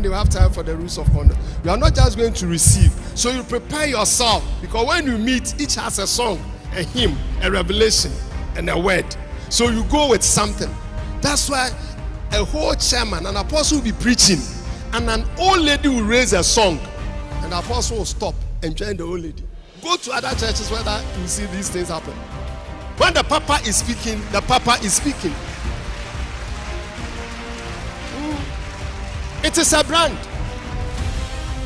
One day have time for the rules of conduct. We are not just going to receive. So you prepare yourself because when you meet, each has a song, a hymn, a revelation, and a word. So you go with something. That's why a whole chairman, an apostle will be preaching, and an old lady will raise a song, and the apostle will stop and join the old lady. Go to other churches where that you see these things happen. When the papa is speaking, the papa is speaking. It is a brand.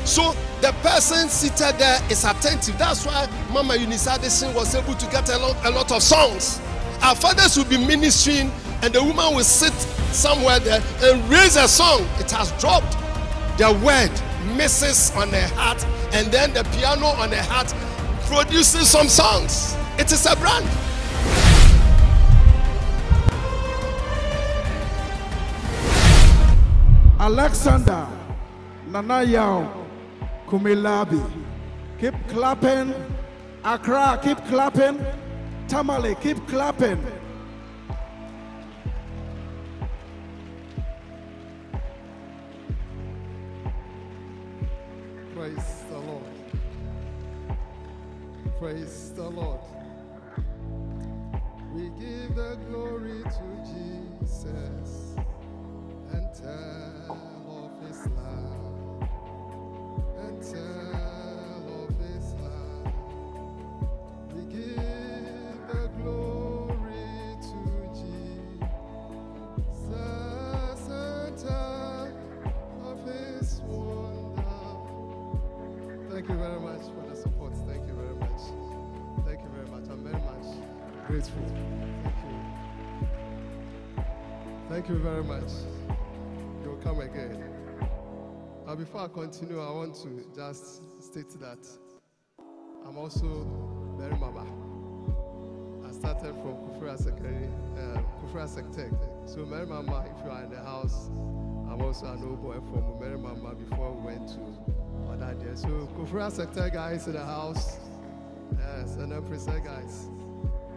So the person seated there is attentive. That's why Mama Eunice Addison was able to get a lot, a lot of songs. Our fathers will be ministering, and the woman will sit somewhere there and raise a song. It has dropped. The word misses on her heart, and then the piano on her heart produces some songs. It is a brand. Alexander Nanayao Kumilabi. Keep clapping. Accra, keep clapping. Tamale, keep clapping. Praise the Lord. Praise the Lord. We give the glory to Jesus and tell grateful. Thank you. Thank you very much. You'll come again. But before I continue, I want to just state that I'm also very mama. I started from Kufura Secretary, uh, Kufura Secretary. So Mary Mama, if you are in the house, I'm also an old boy from Mary Mama before we went to there. So Kufura Secretary guys in the house. Yes, and then present guys.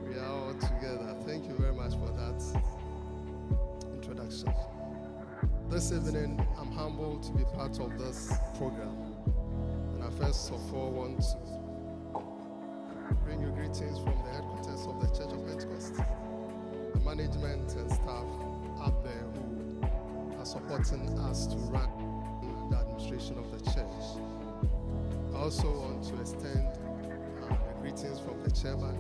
We are all together. Thank you very much for that introduction. This evening, I'm humbled to be part of this program. And I first of all want to bring you greetings from the headquarters of the Church of Pentecost, the management and staff up there who are supporting us to run the administration of the church. I also want to extend uh, greetings from the chairman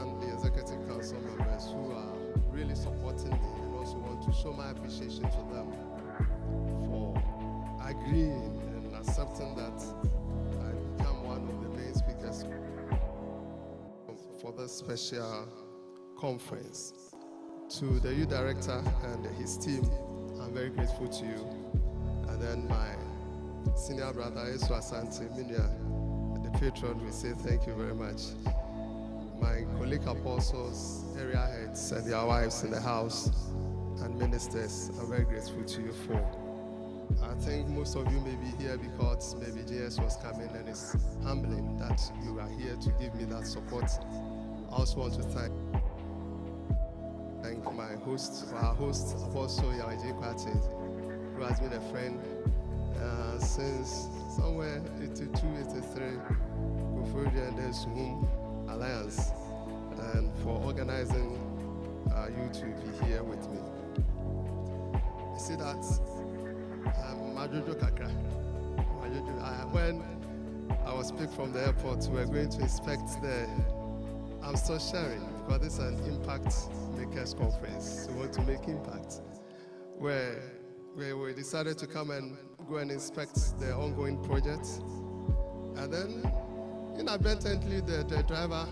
and the executive council members who are really supporting me to show my appreciation to them for agreeing and accepting that I become one of the main speakers for this special conference. To the youth director and his team, I'm very grateful to you. And then my senior brother, Esu Asante Minia, the patron, we say thank you very much. My colleague apostles, area heads, and their wives in the house, ministers, I'm very grateful to you for. I think most of you may be here because maybe JS was coming and it's humbling that you are here to give me that support. I also want to thank thank my host, our host, Apostle Yawaji Kwate, who has been a friend uh, since somewhere 82, 83, Kufuri and Suhum Alliance, and for organizing uh, you to be here with me. See that um, Kakra. I, when I was picked from the airport, we were going to inspect the. I'm still sharing because this is an impact makers conference. We want to make impact. Where, where we decided to come and go and inspect the ongoing project. And then inadvertently the, the driver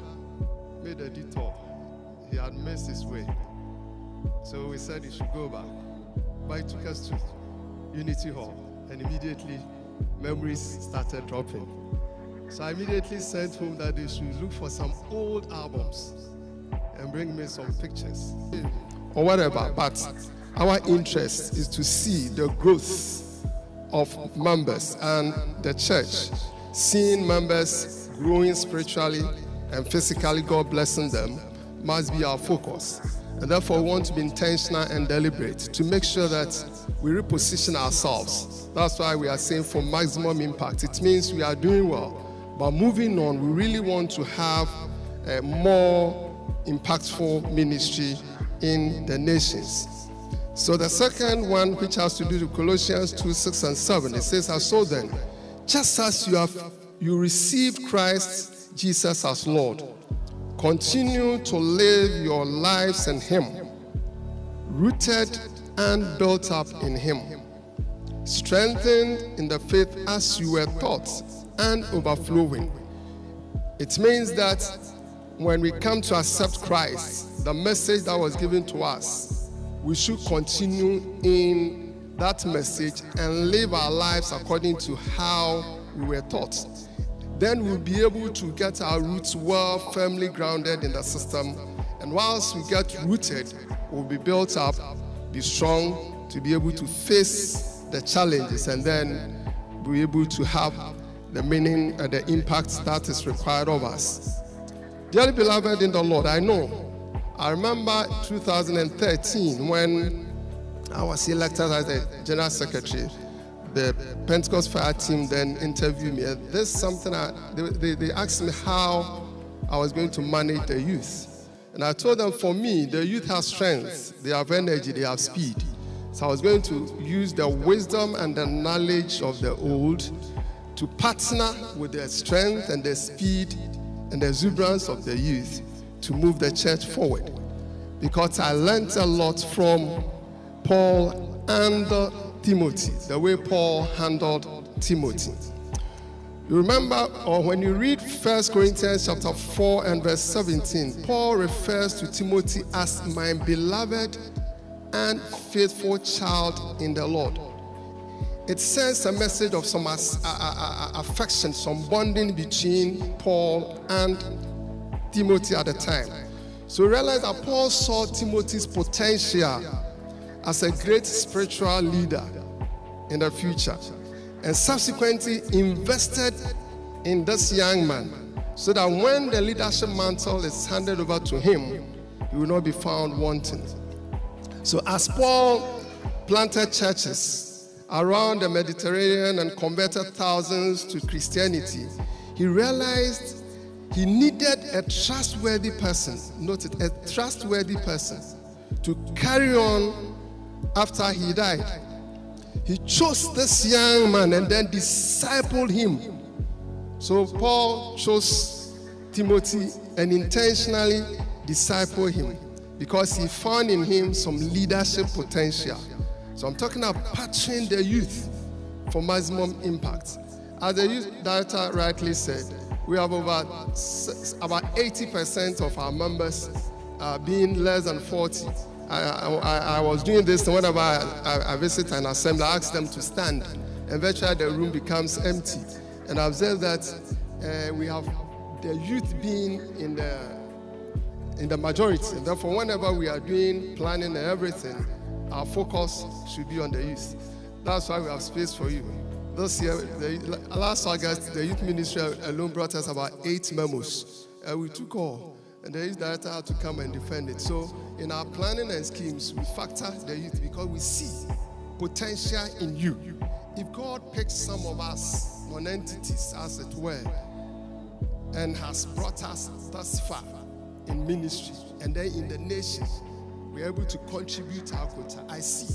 made a detour. He had missed his way. So we said he should go back. He took us to Unity Hall, and immediately memories started dropping. So I immediately sent home that they should look for some old albums and bring me some pictures or whatever. But our interest is to see the growth of members and the church, seeing members growing spiritually and physically, God blessing them, must be our focus. And therefore, we want to be intentional and deliberate to make sure that we reposition ourselves. That's why we are saying for maximum impact. It means we are doing well. But moving on, we really want to have a more impactful ministry in the nations. So the second one, which has to do with Colossians 2 6 and 7, it says, "As So then, just as you have you received Christ Jesus as Lord, continue to live your lives in Him, rooted and built up in Him, strengthened in the faith as you were taught, and overflowing. It means that when we come to accept Christ, the message that was given to us, we should continue in that message and live our lives according to how we were taught. Then we'll be able to get our roots well firmly grounded in the system. And whilst we get rooted, we'll be built up, be strong to be able to face the challenges and then be able to have the meaning and the impact that is required of us. Dearly beloved in the Lord, I know. I remember 2013 when I was elected as the General Secretary. The Pentecost Fire team then interviewed me. And this something I, they, they, asked me how I was going to manage the youth. And I told them, for me, the youth have strength, they have energy, they have speed. So I was going to use the wisdom and the knowledge of the old to partner with the strength and the speed and the exuberance of the youth to move the church forward. Because I learned a lot from Paul and Timothy, the way Paul handled Timothy. You remember, or when you read 1 Corinthians chapter 4 and verse 17, Paul refers to Timothy as my beloved and faithful child in the Lord. It sends a message of some uh, uh, uh, affection, some bonding between Paul and Timothy at the time. So realize that Paul saw Timothy's potential as a great spiritual leader in the future and subsequently invested in this young man so that when the leadership mantle is handed over to him, he will not be found wanting. So, as Paul planted churches around the Mediterranean and converted thousands to Christianity, he realized he needed a trustworthy person, note it, a trustworthy person to carry on after he died. He chose this young man and then discipled him. So Paul chose Timothy and intentionally discipled him because he found in him some leadership potential. So I'm talking about patching the youth for maximum impact. As the youth director rightly said, we have over about 80% of our members uh, being less than 40. I, I, I was doing this whenever I, I, I visit an assembly, I ask them to stand, and virtually the room becomes empty. And I observe that uh, we have the youth being in the in the majority. Therefore, whenever we are doing planning and everything, our focus should be on the youth. That's why we have space for you. This year, the, last August, the youth ministry alone brought us about eight memos. And we took all and the youth director had to come and defend it. So in our planning and schemes, we factor the youth because we see potential in you. If God picks some of us, non-entities as it were, and has brought us thus far in ministry and then in the nation, we're able to contribute our quota. I see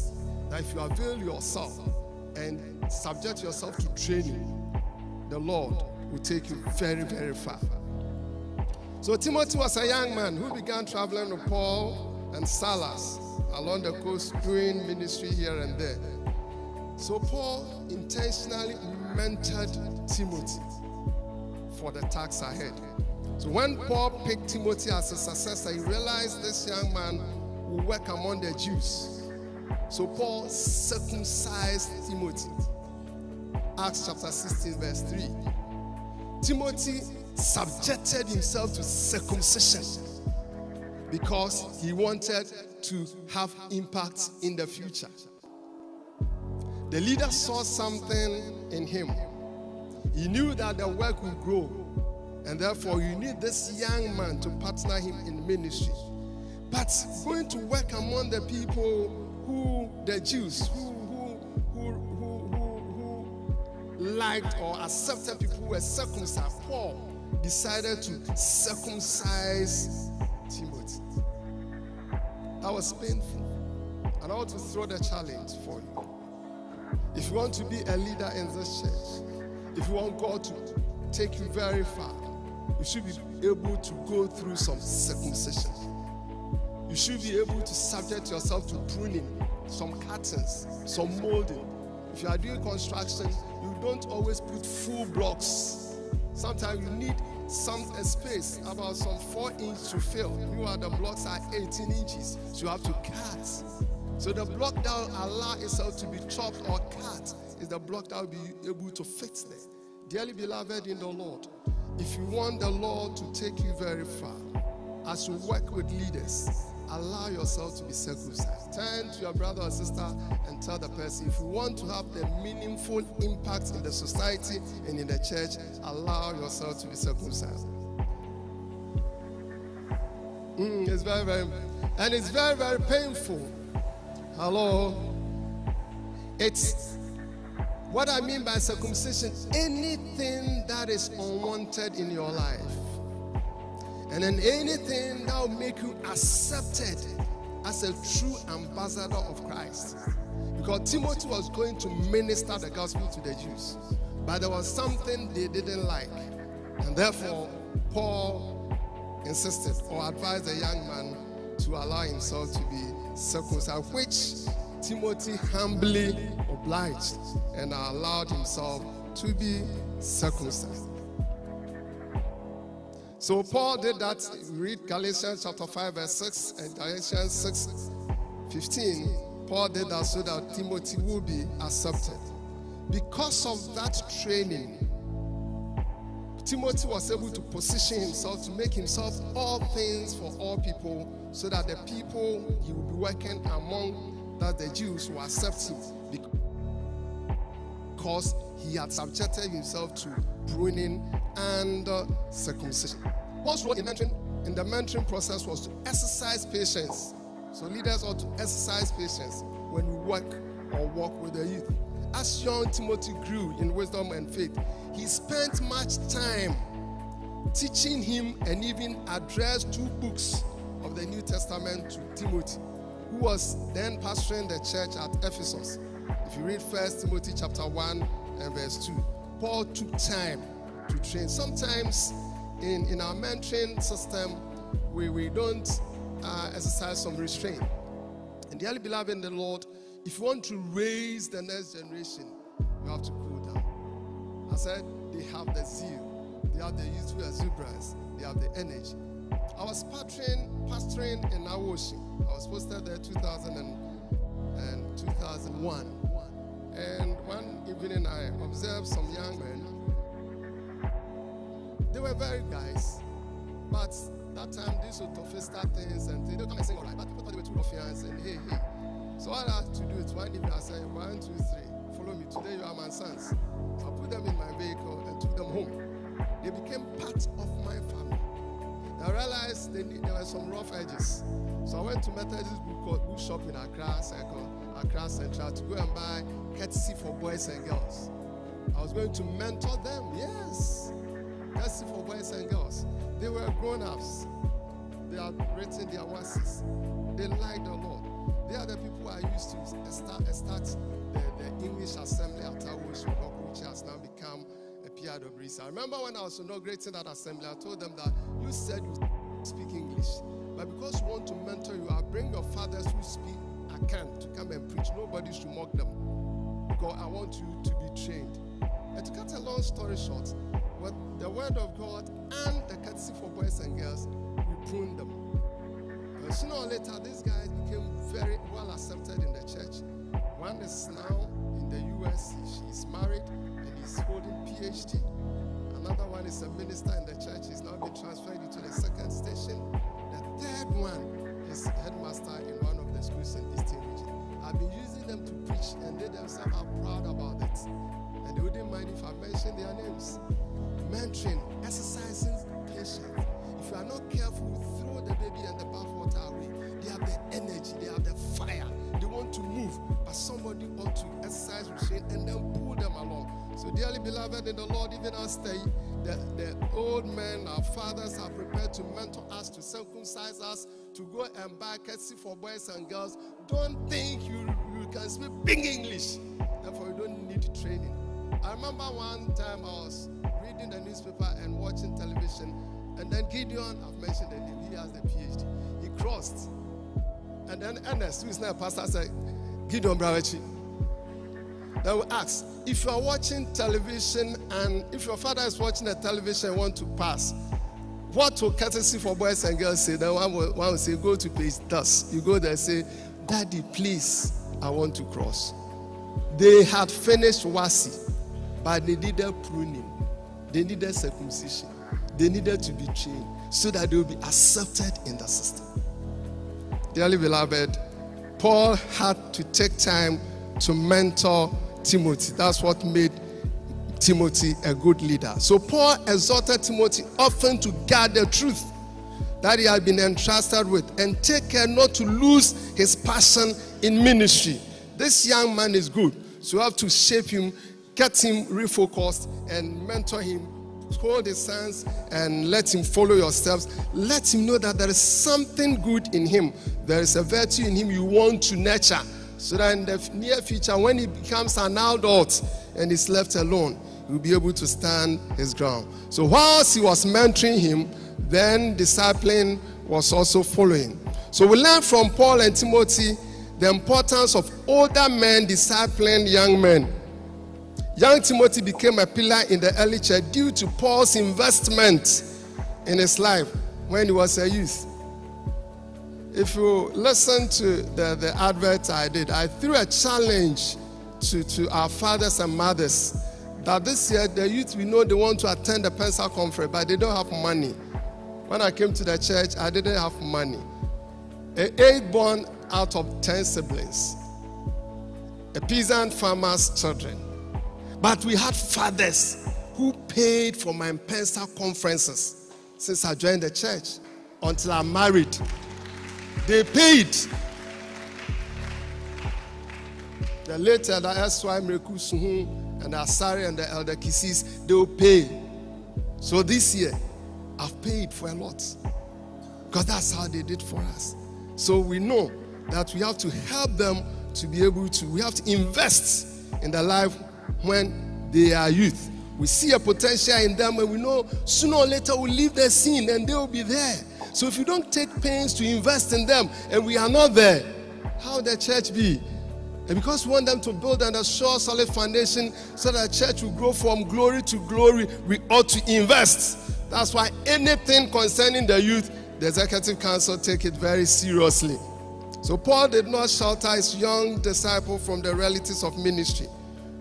that if you avail yourself and subject yourself to training, the Lord will take you very, very far. So Timothy was a young man who began traveling with Paul and Silas along the coast doing ministry here and there. So Paul intentionally mentored Timothy for the task ahead. So when Paul picked Timothy as a successor, he realized this young man will work among the Jews. So Paul circumcised Timothy. Acts chapter 16, verse 3. Timothy subjected himself to circumcision because he wanted to have impact in the future. The leader saw something in him. He knew that the work would grow, and therefore you need this young man to partner him in ministry. But going to work among the people who, the Jews, who, who, who, who, who liked or accepted people who were circumcised, Paul decided to circumcise Timothy. That was painful. And I want to throw the challenge for you. If you want to be a leader in this church, if you want God to take you very far, you should be able to go through some circumcision. You should be able to subject yourself to pruning, some cuttings, some molding. If you are doing construction, you don't always put full blocks. Sometimes you need some space about some four inch to fill. Meanwhile, the blocks are 18 inches, so you have to cut. So the block that will allow itself to be chopped or cut is the block that will be able to fit there. Dearly beloved in the Lord, if you want the Lord to take you very far, as you work with leaders, allow yourself to be circumcised. Turn to your brother or sister and tell the person if you want to have the meaningful impact in the society and in the church, allow yourself to be circumcised. Mm, it's very, very, and it's very, very painful. Hello? It's what I mean by circumcision anything that is unwanted in your life. And then anything that will make you accepted as a true ambassador of Christ. Because Timothy was going to minister the gospel to the Jews, but there was something they didn't like. And therefore, Paul insisted or advised the young man to allow himself to be circumcised, which Timothy humbly obliged and allowed himself to be circumcised. So Paul did that. Read Galatians chapter 5, verse 6 and Galatians 6, 15. Paul did that so that Timothy will be accepted. Because of that training, Timothy was able to position himself to make himself all things for all people so that the people he would be working among that the Jews will accept him because he had subjected himself to pruning and uh, circumcision. Paul's role in, mentoring, in the mentoring process was to exercise patience. So leaders ought to exercise patience when we work or walk with the youth. As young Timothy grew in wisdom and faith, he spent much time teaching him and even addressed two books of the New Testament to Timothy, who was then pastoring the church at Ephesus. If you read First Timothy chapter 1 and verse 2, Paul took time to train. Sometimes in, in our mentoring system, we, we don't uh, exercise some restraint. And dearly beloved in the Lord, if you want to raise the next generation, you have to cool down. I said they have the zeal, they have the youthful exuberance, they have the energy. I was pastoring, pastoring in Awoshie. I was posted there 2000 and, and 2001. And one evening I observed some young men. They were very guys, but that time these were sophisticated things and they don't come and sing all right. But people thought they were two ruffians and hey, hey. So what I had to do is one evening I said, one, two, three, follow me. Today you are my sons. So I put them in my vehicle and took them home. They became part of my family. I realized they need, there were some rough edges. So I went to Methodist book, bookshop in Accra, Circle, Accra Central to go and buy courtesy for boys and girls. I was going to mentor them, yes. Courtesy for boys and girls. They were grown ups. They had written their verses. They liked the Lord. They are the people I used to start, start the, the English assembly at Awosh, which has now become a PIWC. I remember when I was inaugurating that assembly, I told them that you said you speak English, but because you want to mentor you, I'll bring your fathers who speak Akan to come and preach. Nobody should mock them because I want you to be trained. And to cut a long story short, with the word of God and the courtesy for boys and girls, we prune them. And sooner or later, these guys became very well accepted in the church. One is now in the US, she's married and he's holding PhD. Another one is a minister in the church, he's now been transferred into the second station. The third one is headmaster in one of the schools in Eastern region. I've been using them to preach and they themselves are proud about it. And they wouldn't mind if I mention their names. Mentoring, exercising patience. If you are not careful, throw the baby and the bathwater away. They have the energy, they have the fire. They want to move, but somebody ought to exercise restraint and then pull them along. So, dearly beloved in the Lord, even as the, the, the old men, our fathers, are prepared to mentor us, to circumcise us, to go and buy courtesy for boys and girls, don't think you, you can speak big English. Therefore, you don't need training. I remember one time I was reading the newspaper and watching television, and then Gideon, I've mentioned the name, he has the PhD. He crossed. And then Ernest, who is now a pastor, said, Gideon Bravechi. Then we ask, if you are watching television and if your father is watching the television and want to pass, what will courtesy for boys and girls say? Then one will, one will say, go to page thus. You go there and say, Daddy, please, I want to cross. They had finished WASSCE, but they needed pruning. They needed circumcision. They needed to be trained so that they will be accepted in the system. Dearly beloved, Paul had to take time to mentor Timothy. That's what made Timothy a good leader. So Paul exhorted Timothy often to guard the truth that he had been entrusted with and take care not to lose his passion in ministry. This young man is good, so you have to shape him, get him refocused, and mentor him. Hold his hands and let him follow your steps. Let him know that there is something good in him. There is a virtue in him you want to nurture so that in the near future, when he becomes an adult and is left alone, he'll be able to stand his ground. So whilst he was mentoring him, then discipline was also following. So we learn from Paul and Timothy the importance of older men discipling young men. Young Timothy became a pillar in the early church due to Paul's investment in his life when he was a youth. If you listen to the, the advert I did, I threw a challenge to, to our fathers and mothers that this year the youth we know they want to attend the Pensa conference, but they don't have money. When I came to the church, I didn't have money. Eight born out of ten siblings, a peasant farmer's children. But we had fathers who paid for my Pensa conferences since I joined the church until I married. They paid. The later the SY Mreku and the Asari and the Elder Kisis, they will pay. So this year, I've paid for a lot. Because that's how they did for us. So we know that we have to help them to be able to, we have to invest in their life when they are youth. We see a potential in them and we know sooner or later we'll leave the scene and they will be there. So if you don't take pains to invest in them and we are not there, how the church be? And because we want them to build on a sure, solid foundation so that church will grow from glory to glory, we ought to invest. That's why anything concerning the youth, the executive council take it very seriously. So Paul did not shelter his young disciple from the realities of ministry,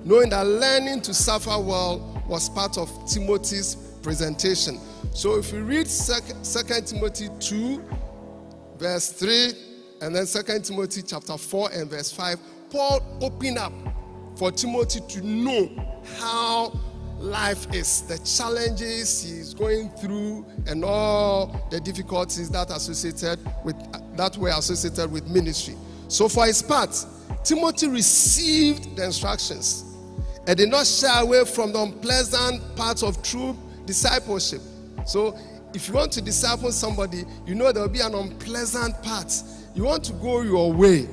knowing that learning to suffer well was part of Timothy's presentation. So if you read 2 Timothy 2, verse 3, and then 2 Timothy chapter 4 and verse 5, Paul opened up for Timothy to know how life is, the challenges he's going through, and all the difficulties that associated with that were associated with ministry. So for his part, Timothy received the instructions and did not shy away from the unpleasant parts of true discipleship. So, if you want to disciple somebody, you know there will be an unpleasant part. You want to go your way,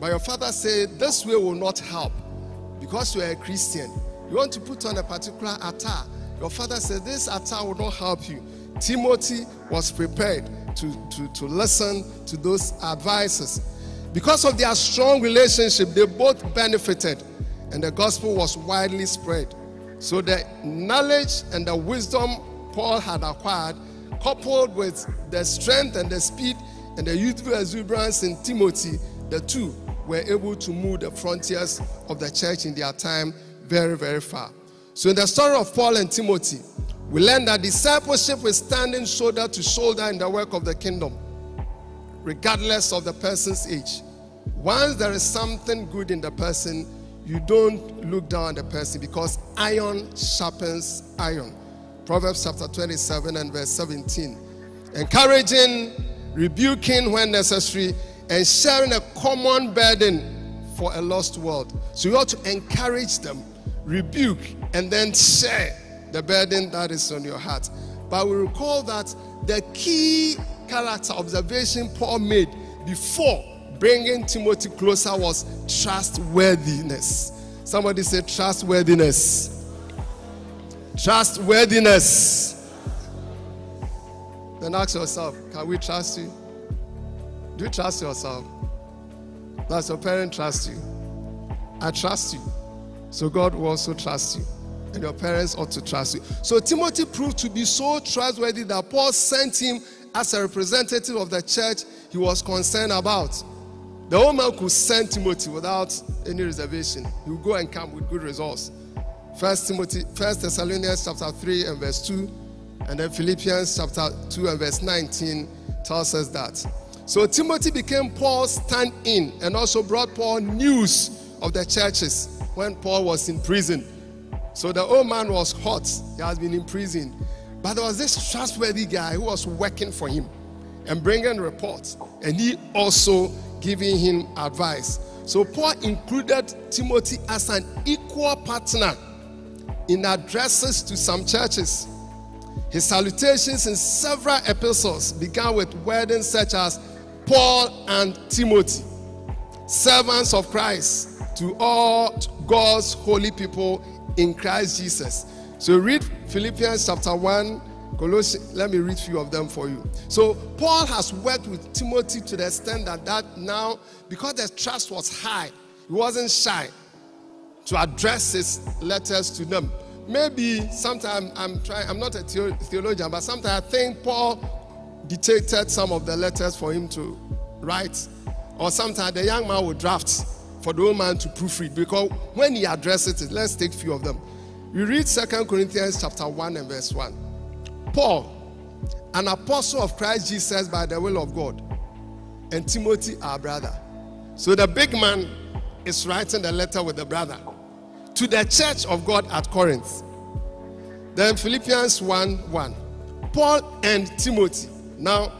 but your father said this way will not help because you are a Christian. You want to put on a particular attire. Your father said this attire will not help you. Timothy was prepared to, to, to listen to those advices. Because of their strong relationship, they both benefited, and the gospel was widely spread. So the knowledge and the wisdom Paul had acquired, coupled with the strength and the speed and the youthful exuberance in Timothy, the two were able to move the frontiers of the church in their time very, very far. So, in the story of Paul and Timothy, we learn that discipleship is standing shoulder to shoulder in the work of the kingdom, regardless of the person's age. Once there is something good in the person, you don't look down on the person because iron sharpens iron. Proverbs chapter 27 and verse 17. Encouraging, rebuking when necessary, and sharing a common burden for a lost world. So you ought to encourage them, rebuke, and then share the burden that is on your heart. But we recall that the key character observation Paul made before bringing Timothy closer was trustworthiness. Somebody say trustworthiness. Trustworthiness. Then ask yourself, can we trust you? Do you trust yourself? Does your parent trust you? I trust you. So God will also trust you. And your parents ought to trust you. So Timothy proved to be so trustworthy that Paul sent him as a representative of the church he was concerned about. The old man could send Timothy without any reservation. He would go and come with good results. First Timothy, First Thessalonians chapter 3 and verse 2, and then Philippians chapter 2 and verse 19 tells us that. So Timothy became Paul's stand-in and also brought Paul news of the churches when Paul was in prison. So the old man was hot. He has been in prison. But there was this trustworthy guy who was working for him and bringing reports. And he also giving him advice. So Paul included Timothy as an equal partner in addresses to some churches. His salutations in several epistles began with wordings such as Paul and Timothy, servants of Christ, to all God's holy people in Christ Jesus. So read Philippians chapter 1, Colossians, let me read a few of them for you. So Paul has worked with Timothy to the extent that, that now, because the trust was high, he wasn't shy to address his letters to them. Maybe sometimes I'm trying, I'm not a theologian, but sometimes I think Paul dictated some of the letters for him to write. Or sometimes the young man would draft for the old man to proofread. Because when he addresses it, let's take a few of them. We read Second Corinthians chapter 1 and verse 1. Paul, an apostle of Christ Jesus by the will of God, and Timothy, our brother. So the big man is writing the letter with the brother to the church of God at Corinth. Then Philippians 1 1. Paul and Timothy. Now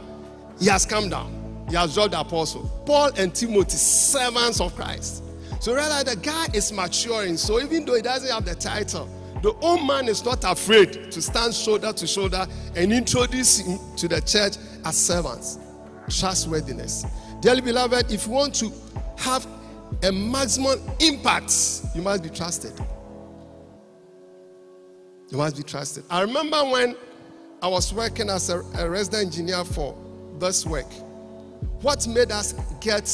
he has come down. He has joined the apostle. Paul and Timothy, servants of Christ. So rather, the guy is maturing. So even though he doesn't have the title, the old man is not afraid to stand shoulder to shoulder and introduce him to the church as servants. Trustworthiness. Dearly beloved, if you want to have a maximum impact, you must be trusted. You must be trusted. I remember when I was working as a, a resident engineer for this work. What made us get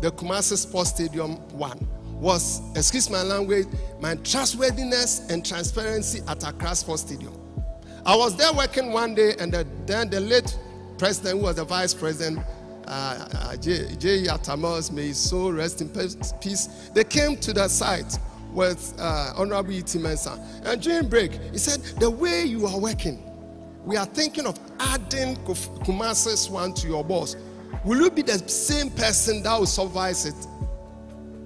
the Kumasi Sports Stadium one was, excuse my language, my trustworthiness and transparency at Accra Sports Stadium. I was there working one day, and the, then the late president, who was the vice president, uh, uh, J. J. Yatamos, may his soul rest in peace. They came to the site with uh, Honorable E.T. Mensah. And during break, he said, The way you are working, we are thinking of adding Kumasi one to your boss. Will you be the same person that will supervise it?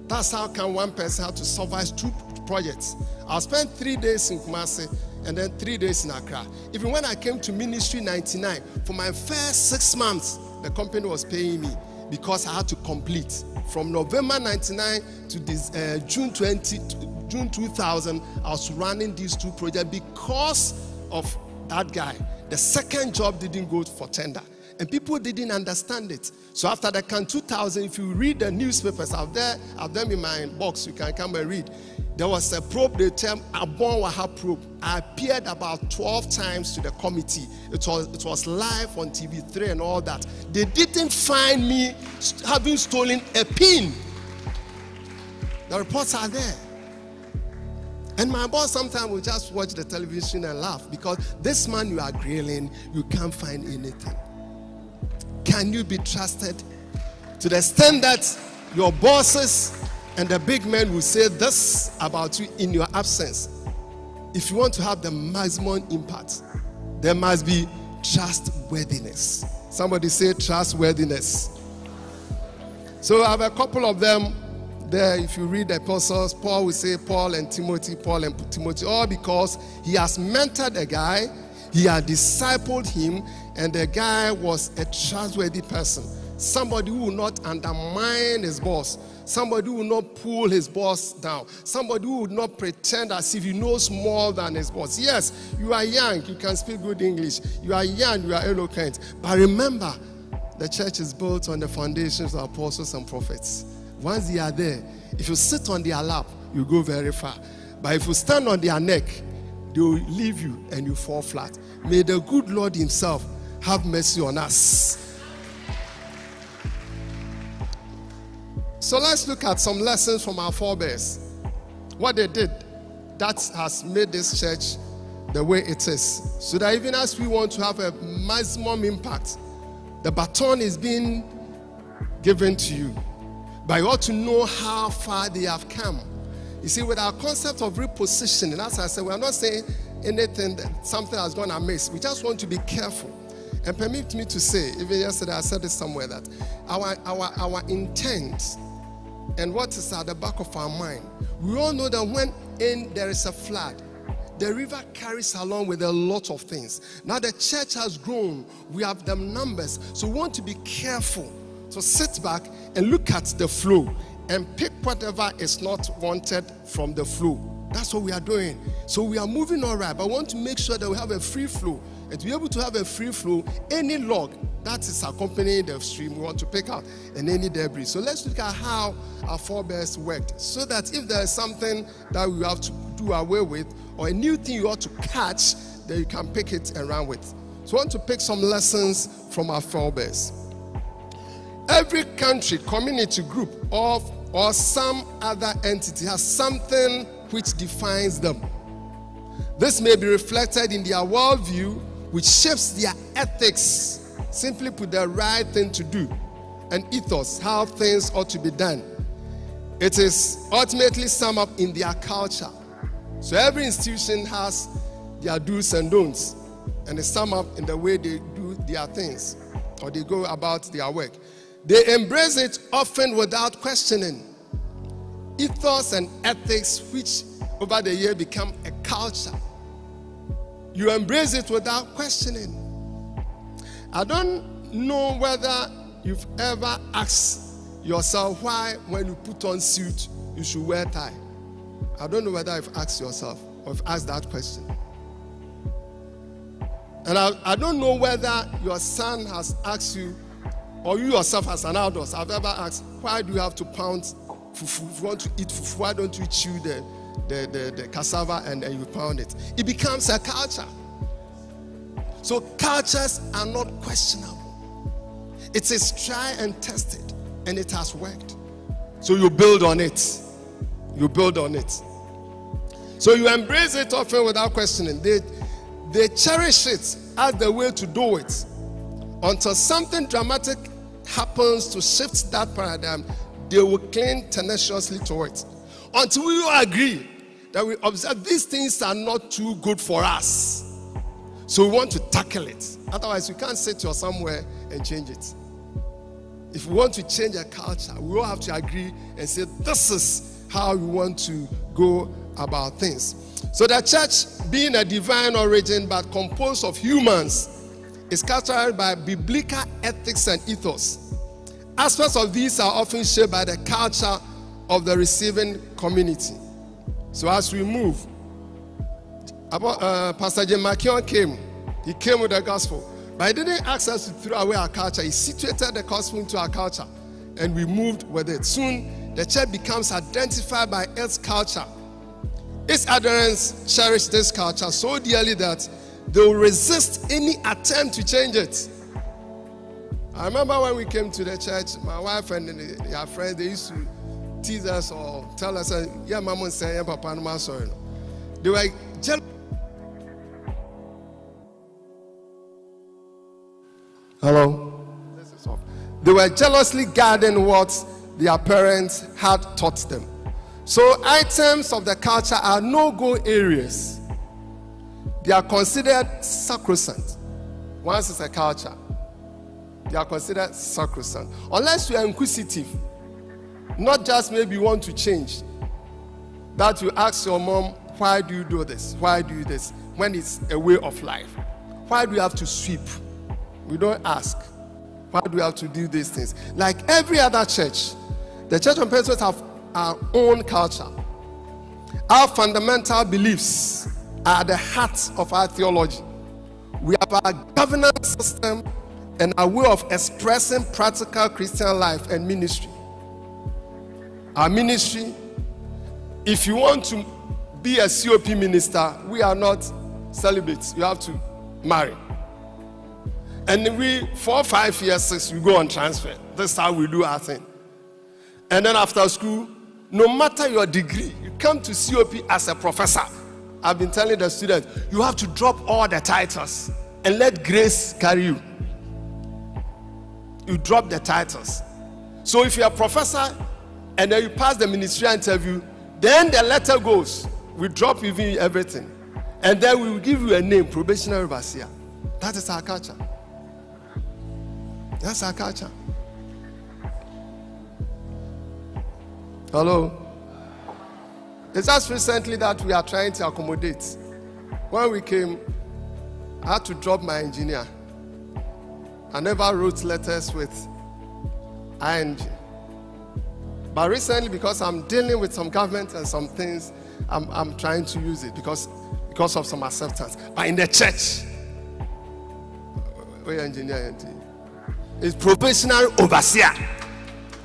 That's how can one person have to supervise two projects. I spent three days in Kumasi and then three days in Accra. Even when I came to Ministry 99, for my first six months, the company was paying me because I had to complete. From November 99 to this, uh, June 20, June 2000, I was running these two projects because of that guy. The second job didn't go for tender and people didn't understand it. So after the CAN 2000, if you read the newspapers out there, I have them in my box, you can come and read. There was a probe, the term Abon Waha probe. I appeared about 12 times to the committee. It was, it was live on TV3 and all that. They didn't find me having stolen a pin. The reports are there. And my boss sometimes will just watch the television and laugh because this man you are grilling, you can't find anything. Can you be trusted to the extent that your bosses and the big men will say this about you in your absence? If you want to have the maximum impact, there must be trustworthiness. Somebody say trustworthiness. So I have a couple of them there. If you read the apostles, Paul will say Paul and Timothy, Paul and Timothy, all because he has mentored a guy, he had discipled him, and the guy was a trustworthy person, somebody who will not undermine his boss, Somebody who will not pull his boss down. Somebody who would not pretend as if he knows more than his boss. Yes, you are young, you can speak good English. You are young, you are eloquent. But remember, the church is built on the foundations of apostles and prophets. Once they are there, if you sit on their lap, you go very far. But if you stand on their neck, they will leave you and you fall flat. May the good Lord Himself have mercy on us. So let's look at some lessons from our forebears. What they did that has made this church the way it is. So that even as we want to have a maximum impact, the baton is being given to you. But you ought to know how far they have come. You see, with our concept of repositioning, as I said, we are not saying anything that something has gone amiss. We just want to be careful. And permit me to say, even yesterday I said this somewhere, that our, our, our intent and what is at the back of our mind, we all know that when in there is a flood, the river carries along with a lot of things. Now the church has grown, we have the numbers, so we want to be careful. So sit back and look at the flow and pick whatever is not wanted from the flow. That's what we are doing. So we are moving all right, but I want to make sure that we have a free flow. And to be able to have a free flow, any log that is accompanying the stream, we want to pick out, and any debris. So let's look at how our forebears worked, so that if there is something that we have to do away with, or a new thing you ought to catch, then you can pick it and run with. So I want to pick some lessons from our forebears. Every country, community, group, of or some other entity has something which defines them. This may be reflected in their worldview, which shapes their ethics. Simply put, the right thing to do, and ethos, how things ought to be done. It is ultimately summed up in their culture. So every institution has their do's and don'ts, and it's summed up in the way they do their things or they go about their work. They embrace it often without questioning. Ethos and ethics, which over the year become a culture. You embrace it without questioning. I don't know whether you've ever asked yourself why, when you put on suit, you should wear tie. I don't know whether you've asked yourself or you've asked that question. And I, I don't know whether your son has asked you, or you yourself as an adult have ever asked, why do you have to pound fufu? If you want to eat fufu, why don't you chew the, the, the, the cassava and, and you pound it? It becomes a culture. So cultures are not questionable. It is tried and tested, and it has worked. So you build on it. You build on it. So you embrace it often without questioning. They, they cherish it as the way to do it until something dramatic happens to shift that paradigm. They will cling tenaciously to it until we agree that we observe these things are not too good for us. So we want to tackle it. Otherwise, you can't sit here somewhere and change it. If we want to change a culture, we all have to agree and say, this is how we want to go about things. So the church, being a divine origin but composed of humans, is characterized by biblical ethics and ethos. Aspects of these are often shaped by the culture of the receiving community. So as we move, uh, Pastor Jim McKeown came. He came with the gospel. But he didn't ask us to throw away our culture. He situated the gospel into our culture. And we moved with it. Soon, the church becomes identified by its culture. Its adherents cherish this culture so dearly that they will resist any attempt to change it. I remember when we came to the church, my wife and her friends, they used to tease us or tell us, uh, yeah, mama say, yeah, papa, no, sorry. They were jealous. Hello? This is off. They were jealously guarding what their parents had taught them. So, items of the culture are no go areas. They are considered sacrosanct. Once it's a culture, they are considered sacrosanct. Unless you are inquisitive, not just maybe you want to change, that you ask your mom, why do you do this? Why do you this? When it's a way of life. Why do you have to sweep? We don't ask. Why do we have to do these things? Like every other church, The church of Pentecost have our own culture. Our fundamental beliefs are the heart of our theology. We have our governance system and our way of expressing practical Christian life and ministry. Our ministry, if you want to be a COP minister, we are not celibates. You have to marry. And we, four, five years, six, we go on transfer. That's how we do our thing. And then after school, no matter your degree, you come to COP as a professor. I've been telling the students, you have to drop all the titles and let grace carry you. You drop the titles. So if you're a professor and then you pass the ministerial interview, then the letter goes. We drop even everything. And then we will give you a name, probationary overseer. That is our culture. That's our culture. Hello? It's just recently that we are trying to accommodate. When we came, I had to drop my engineer. I never wrote letters with ING. But recently, because I'm dealing with some government and some things, I'm, I'm trying to use it because, because of some acceptance. But in the church, we engineer is probationary overseer.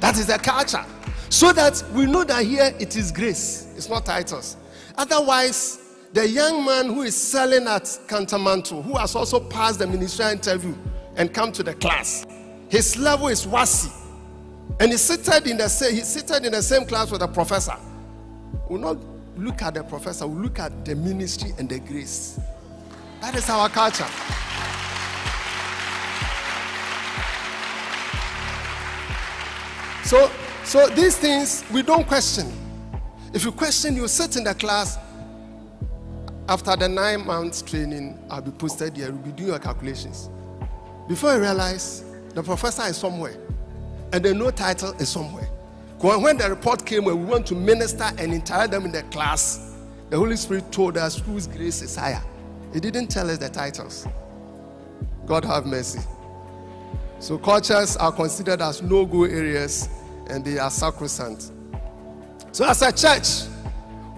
That is the culture. So that we know that here it is grace, it's not titles. Otherwise, the young man who is selling at Kantamanto, who has also passed the ministerial interview and come to the class, his level is wasi. And seated in the same, he seated in the same class with the professor. We'll not look at the professor, we look at the ministry and the grace. That is our culture. So, so these things we don't question. If you question, you sit in the class. After the nine months training, I'll be posted there. You'll be doing your calculations. Before you realize, the professor is somewhere, and the no title is somewhere. When the report came, when we went to minister and interact them in the class, the Holy Spirit told us whose grace is higher. He didn't tell us the titles. God have mercy. So cultures are considered as no-go areas and they are sacrosanct. So as a church,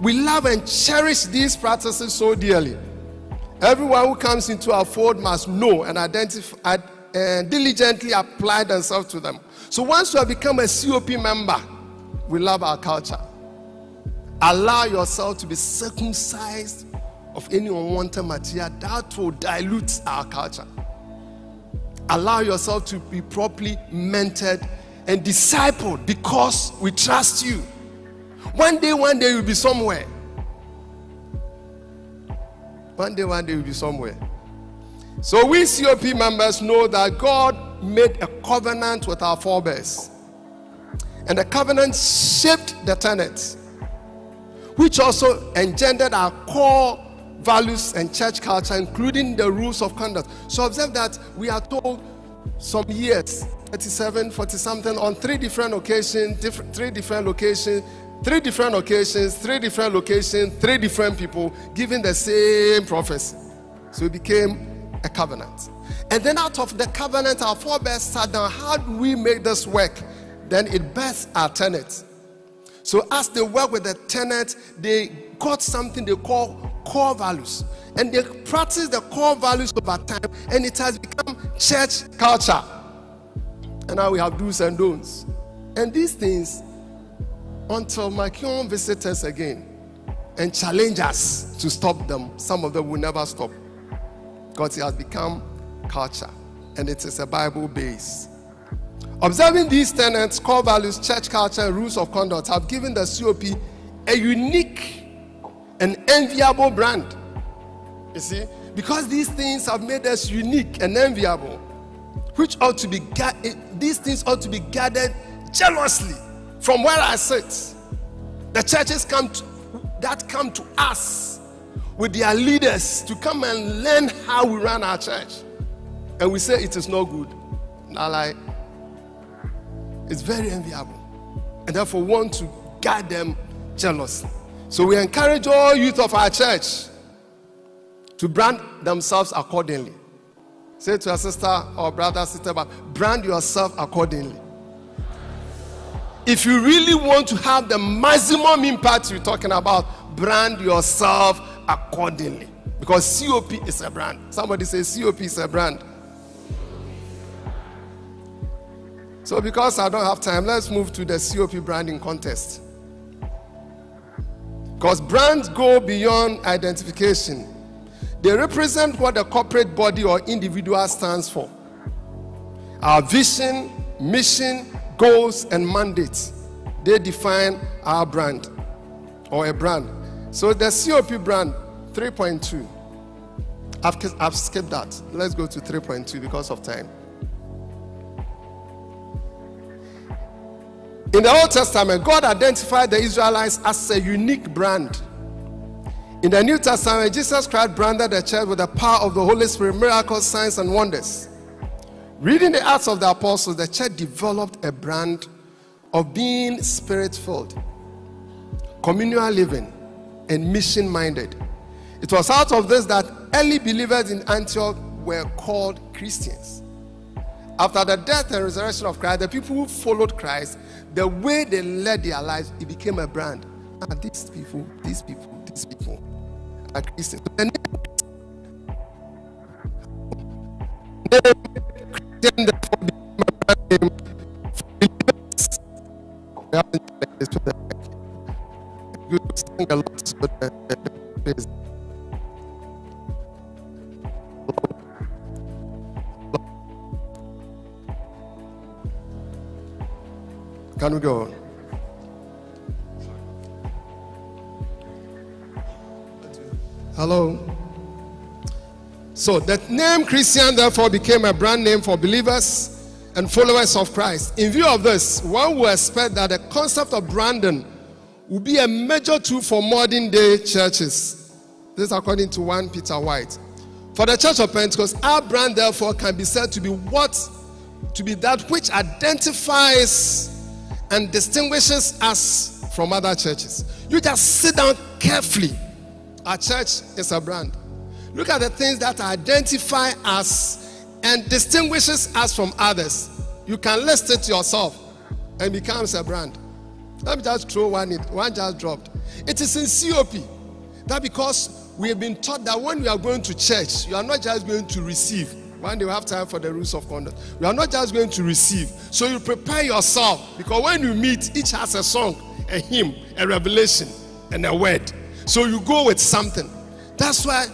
we love and cherish these practices so dearly. Everyone who comes into our fold must know and identify and uh, diligently apply themselves to them. So once you have become a COP member, we love our culture. Allow yourself to be circumcised of any unwanted material that will dilute our culture. Allow yourself to be properly mentored and discipled because we trust you. One day, one day you'll be somewhere. One day, one day you'll be somewhere. So we COP members know that God made a covenant with our forebears. And the covenant shaped the tenets, which also engendered our core values and church culture, including the rules of conduct. So observe that we are told some years, 37, 40 something, on three different occasions, different, three different locations, three different occasions, three different locations, three different people giving the same prophecy. So it became a covenant. And then out of the covenant, our forebears sat down. How do we make this work? Then it births our tenets. So as they work with the tenant, they got something they call core values. And they practice the core values over time, and it has become church culture. And now we have do's and don'ts. And these things, until McKeown visits us again and challenge us to stop them, some of them will never stop. Because it has become culture. And it is a Bible base. Observing these tenets, core values, church culture, and rules of conduct have given the COP a unique and enviable brand. You see, because these things have made us unique and enviable, which ought to be eh, these things ought to be guarded jealously from where I sit. The churches come to, that come to us with their leaders to come and learn how we run our church, and we say it is not good. Now, like it's very enviable, and therefore want to guard them jealously. So we encourage all youth of our church to brand themselves accordingly. Say to your sister or brother, sister, brand yourself accordingly. if you really want to have the maximum impact you're talking about, brand yourself accordingly. Because COP is a brand. Somebody says COP is a brand. So, because I don't have time, let's move to the COP branding contest. Because brands go beyond identification, they represent what the corporate body or individual stands for. Our vision, mission, goals, and mandates they define our brand or a brand. So, the COP brand 3.2. I've, I've skipped that. Let's go to 3.2 because of time. In the Old Testament, God identified the Israelites as a unique brand. In the New Testament, Jesus Christ branded the church with the power of the Holy Spirit, miracles, signs, and wonders. Reading the Acts of the Apostles, the church developed a brand of being spirit filled, communal living, and mission minded. It was out of this that early believers in Antioch were called Christians. After the death and resurrection of Christ, the people who followed Christ the way they led their lives, it became a brand. And these people, these people, these people are Christians. the name, Christian Can we go on? Hello. So the name Christian therefore became a brand name for believers and followers of Christ. In view of this, one would expect that the concept of branding will be a major tool for modern day churches. This according to 1 Peter White. For the Church of Pentecost, our brand therefore can be said to be what to be that which identifies and distinguishes us from other churches. You just sit down carefully. Our church is a brand. Look at the things that identify us and distinguishes us from others. You can list it yourself and becomes a brand. Let me just throw one in. One just dropped. It is in COP that because we have been taught that when we are going to church, you are not just going to receive, one day have time for the rules of conduct. We are not just going to receive. So you prepare yourself because when you meet, each has a song, a hymn, a revelation, and a word. So you go with something. That's why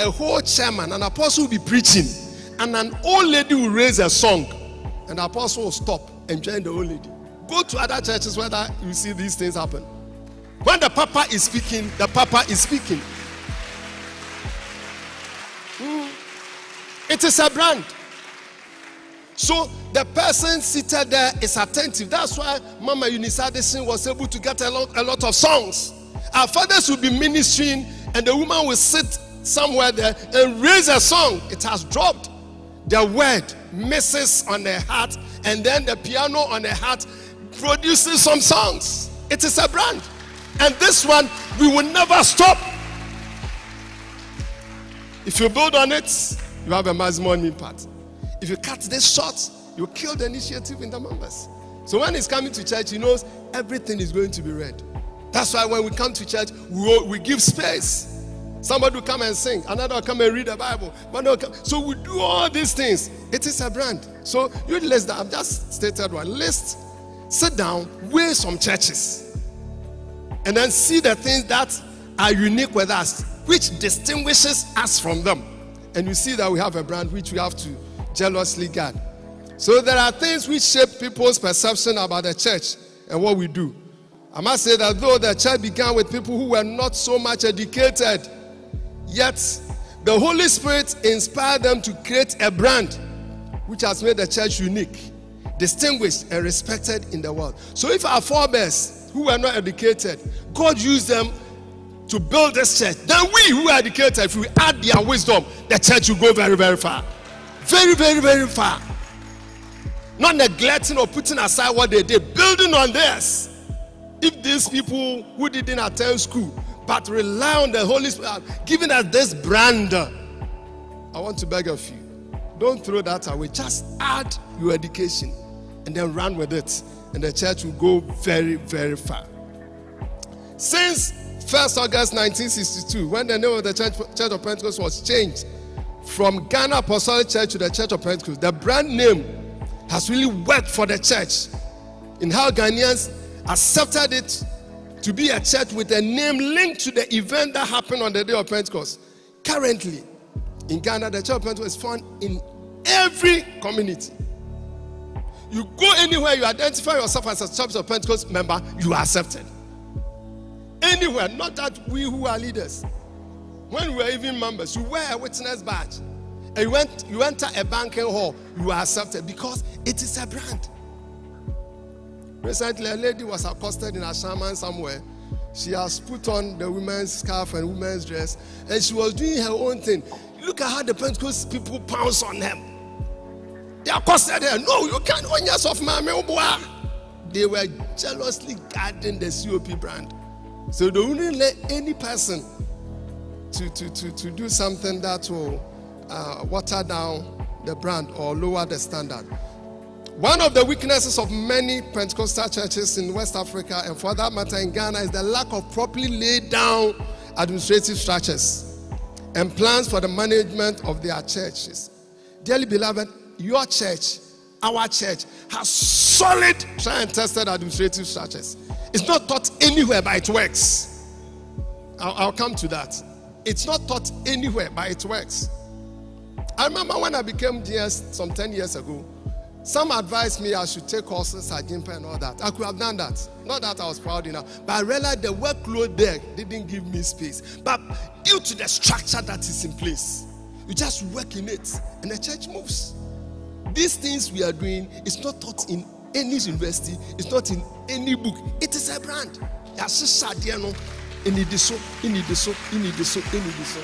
a whole chairman, an apostle will be preaching, and an old lady will raise a song, and the apostle will stop and join the old lady. Go to other churches where you see these things happen. When the papa is speaking, the papa is speaking. It is a brand. So the person seated there is attentive. That's why Mama Eunice Addison was able to get a lot, a lot of songs. Our fathers will be ministering, and the woman will sit somewhere there and raise a song. It has dropped. The word misses on the heart, and then the piano on the heart produces some songs. It is a brand. And this one, we will never stop. If you build on it, you have a maximum impact. If you cut this short, you kill the initiative in the members. So when he's coming to church, he knows everything is going to be read. That's why when we come to church, we, we give space. Somebody will come and sing, another will come and read the Bible. So we do all these things. It is a brand. So you list that. I've just stated one. List, sit down, weigh some churches, and then see the things that are unique with us, which distinguishes us from them and you see that we have a brand which we have to jealously guard. So there are things which shape people's perception about the church and what we do. I must say that though the church began with people who were not so much educated, yet the Holy Spirit inspired them to create a brand which has made the church unique, distinguished, and respected in the world. So if our forebears who were not educated, God used them to build this church, then we who are educated, if we add their wisdom, the church will go very, very far. Very, very, very far. Not neglecting or putting aside what they did, building on this. If these people who didn't attend school but rely on the Holy Spirit, uh, giving us this brand, uh, I want to beg of you, don't throw that away. Just add your education and then run with it. and the church will go very, very far. Since 1st August 1962, when the name of the church, church of Pentecost was changed from Ghana Apostolic Church to the Church of Pentecost, the brand name has really worked for the church in how Ghanaians accepted it to be a church with a name linked to the event that happened on the day of Pentecost. Currently, in Ghana, the Church of Pentecost is found in every community. You go anywhere, you identify yourself as a Church of Pentecost member, you are accepted. Anywhere, not that we who are leaders. When we were even members, you wear a witness badge. And you, went, you enter a banking hall, you are accepted because it is a brand. Recently, a lady was accosted in a shaman somewhere. She has put on the women's scarf and women's dress, and she was doing her own thing. Look at how the Pentecost people pounce on them. They accosted her. No, you can't. Yes, of my They were jealously guarding the COP brand. So wouldn't let any person to, to, to, to do something that will uh, water down the brand or lower the standard. One of the weaknesses of many Pentecostal churches in West Africa and for that matter in Ghana is the lack of properly laid down administrative structures and plans for the management of their churches. Dearly beloved, your church, our church, has solid, tried and tested administrative structures. It's not taught anywhere, but it works. I'll, I'll come to that. It's not taught anywhere, but it works. I remember when I became DS some 10 years ago, some advised me I should take courses at GIMPA and all that. I could have done that. Not that I was proud enough, but I realized the workload there didn't give me space. But due to the structure that is in place, you just work in it and the church moves. These things we are doing is not taught in any university, it's not in any book. It is a brand. So sad, yah, no. Any dresso, any dresso, any dresso, any dresso.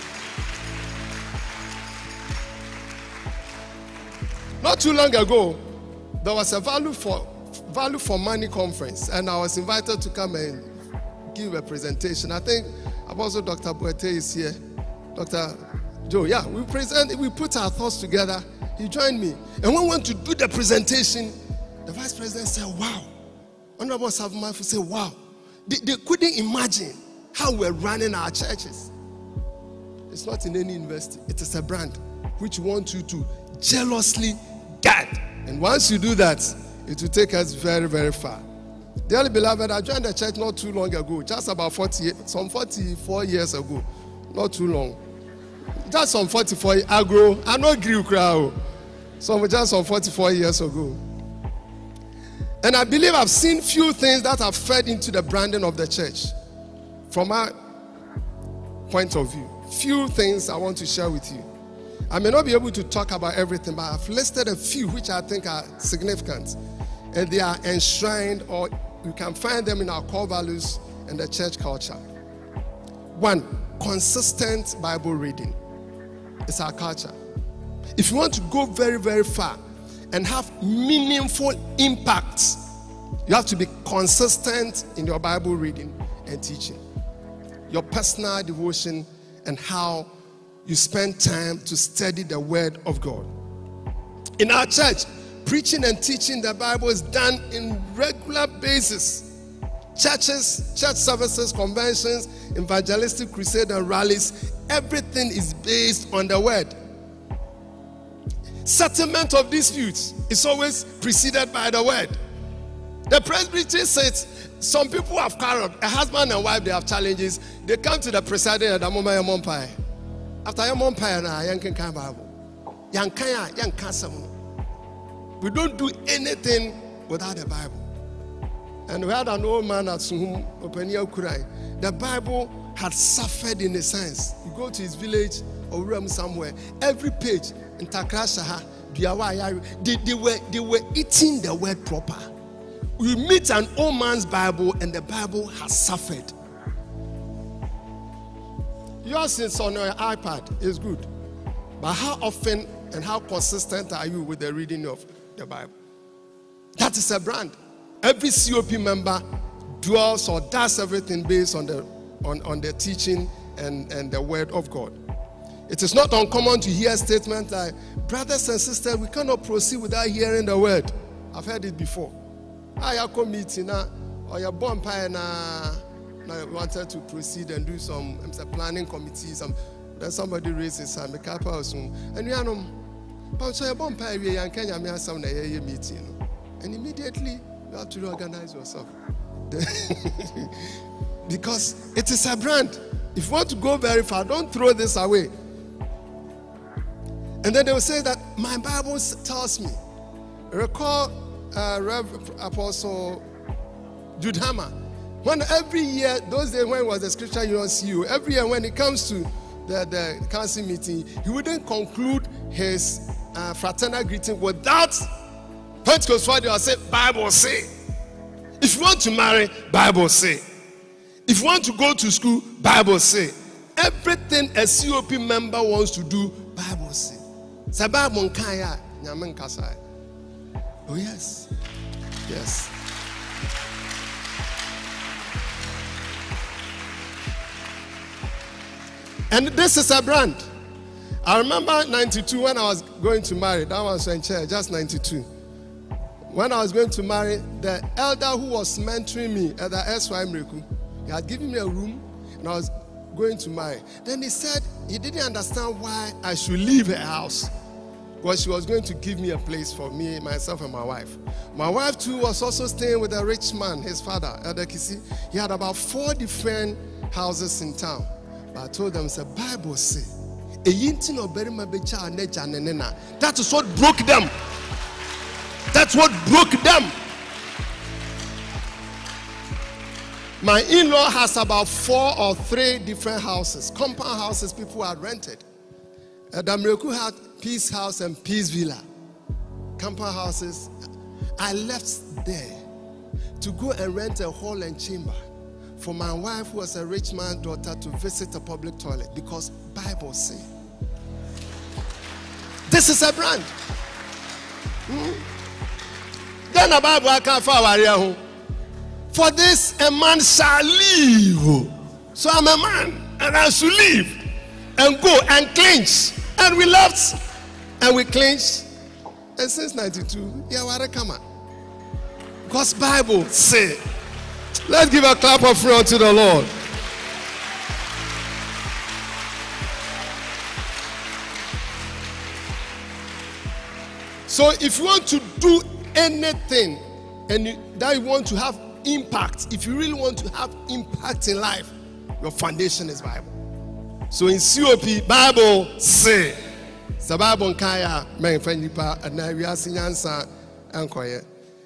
Not too long ago, there was a value for value for money conference, and I was invited to come and give a presentation. I think Apostle Dr. Boete is here. Dr. Joe, yeah, we present, we put our thoughts together. He joined me. And we went to do the presentation, the vice president said, Wow. Honorable Savamafu said, Wow. They, they couldn't imagine how we're running our churches. It's not in any university, it is a brand which we want you to jealously guard. And once you do that, it will take us very, very far. Dearly beloved, I joined the church not too long ago, just about 40, some 44 years ago. Not too long. Just some 44 agro. I know Greek crowd. So just some 44 years ago. And I believe I've seen few things that have fed into the branding of the church. From my point of view, few things I want to share with you. I may not be able to talk about everything, but I've listed a few which I think are significant. And they are enshrined, or you can find them in our core values and the church culture. One, consistent Bible reading. It's our culture. If you want to go very, very far and have meaningful impacts, you have to be consistent in your Bible reading and teaching. Your personal devotion and how you spend time to study the Word of God. In our church, preaching and teaching the Bible is done in regular basis. Churches, church services, conventions, evangelistic crusade and rallies, everything is based on the Word. Settlement of disputes is always preceded by the Word. The presbytery says some people have quarreled. A husband and wife, they have challenges. They come to the presiding at the moment, after your mom pay na yankin kan bible yankan a yanka asɛm we don't do anything without the bible and we had an old man at Suhum, Openia Kurai. The Bible had suffered in a sense. You go to his village or room somewhere, every page in Takrashaha, they, they, were, they were eating the word proper. We meet an old man's Bible, and the Bible has suffered. Yours is on your iPad, is good. But how often and how consistent are you with the reading of the Bible? That is a brand. Every COP member dwells or does everything based on the on, on the teaching and, and the word of God. It is not uncommon to hear statements like, brothers and sisters, we cannot proceed without hearing the word. I've heard it before. a yɛakɔ meeting na ɔyɛ bɔ mpaeɛ na na wanted to proceed and do some planning committee some then somebody raises hand meka pa so anuanom pam so yɛbɔ mpaeɛ wie yɛanka nyame asɛm na yɛyɛ meeting no. And immediately you have to reorganize yourself. Because it is a brand. If you want to go very far don't throw this away and then they will say that my bible tells me recall uh, Rev. apostle Jude Hammer. When every year, those days when it was the scripture you don't see you, every year when it comes to the, the council meeting, he wouldn't conclude his uh, fraternal greeting without Pentecost Friday or say, Bible say. If you want to marry, Bible say. If you want to go to school, Bible say. Everything a COP member wants to do, Bible say. Sɛ Bible nka yɛ a, nyame nkasa yɛ. Oh yes. Yes. And this is a brand. I remember 92 when I was going to marry. That was in church, just 92. When I was going to marry, the elder who was mentoring me, Elder S.Y. Mreku, he had given me a room and I was going to marry. Then he said he didn't understand why I should leave her house because she was going to give me a place for me, myself, and my wife. My wife, too, was also staying with a rich man, his father, Elder Kisi. He had about four different houses in town. But I told them, the Bible say, "Eyi nti na ɔbarima bɛgya a n'agya ne ne. That is what broke them. That's what broke them. My in law has about four or three different houses, compound houses people had rented. Adamreku had Peace House and Peace Villa, compound houses. I left there to go and rent a hall and chamber for my wife, who was a rich man's daughter, to visit a public toilet because Bible say. This is a brand. Hmm? Then the Bible I can't find For this a man shall live. So I'm a man and I should live and go and clinch. And we left and we clinched. And since 92, yeah, a come on. God's Bible say. Let's give a clap of front to the Lord. So if you want to do anything and you, that you want to have impact, if you really want to have impact in life, your foundation is Bible. So in COP, Bible say, the Bible kaya memfa nipa anaa wiase nyansa.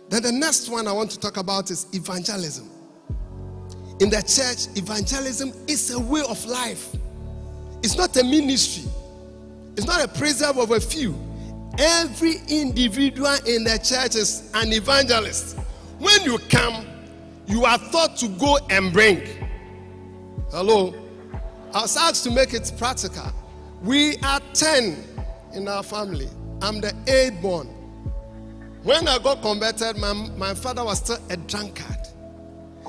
Then the next one I want to talk about is evangelism. In the church, evangelism is a way of life. It's not a ministry. It's not a preserve of a few. Every individual in the church is an evangelist. When you come, you are thought to go and bring. Hello? I was asked to make it practical. We are 10 in our family. I'm the eighth born. When I got converted, my, my father was still a drunkard.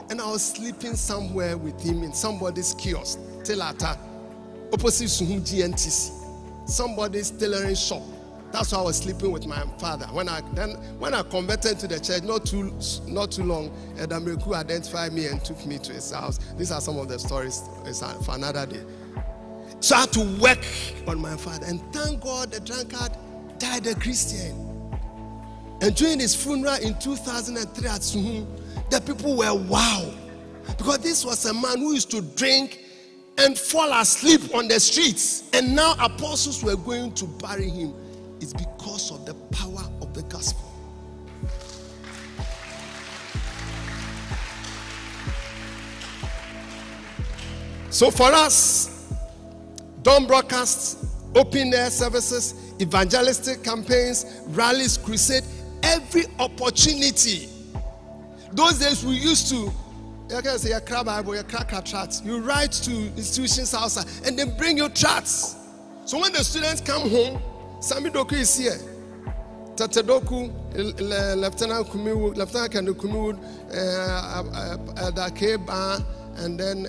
And I was sleeping somewhere with him in somebody's kiosk, after opposite Suhum GNTC. Somebody's tailoring shop. That's why I was sleeping with my father. When I then when I converted to the church, not too not too long, Edamreku identified me and took me to his house. These are some of the stories uh, for another day. So I had to work on my father, and thank God the drunkard died a Christian. And during his funeral in 2003 at Suhum, the people were wow. Because this was a man who used to drink and fall asleep on the streets. And now apostles were going to bury him. It's because of the power of the gospel. So for us, Dawn broadcasts, open air services, evangelistic campaigns, rallies, crusade, every opportunity. Those days we used to, you can say, you crack Bible, you crack tracts. You write to institutions outside and they bring you tracts. So when the students come home, Sami Doku is here. Tata Doku, Lieutenant Kumiwood, Lieutenant Kendo Kumiwood, uh, Elder Keba, and then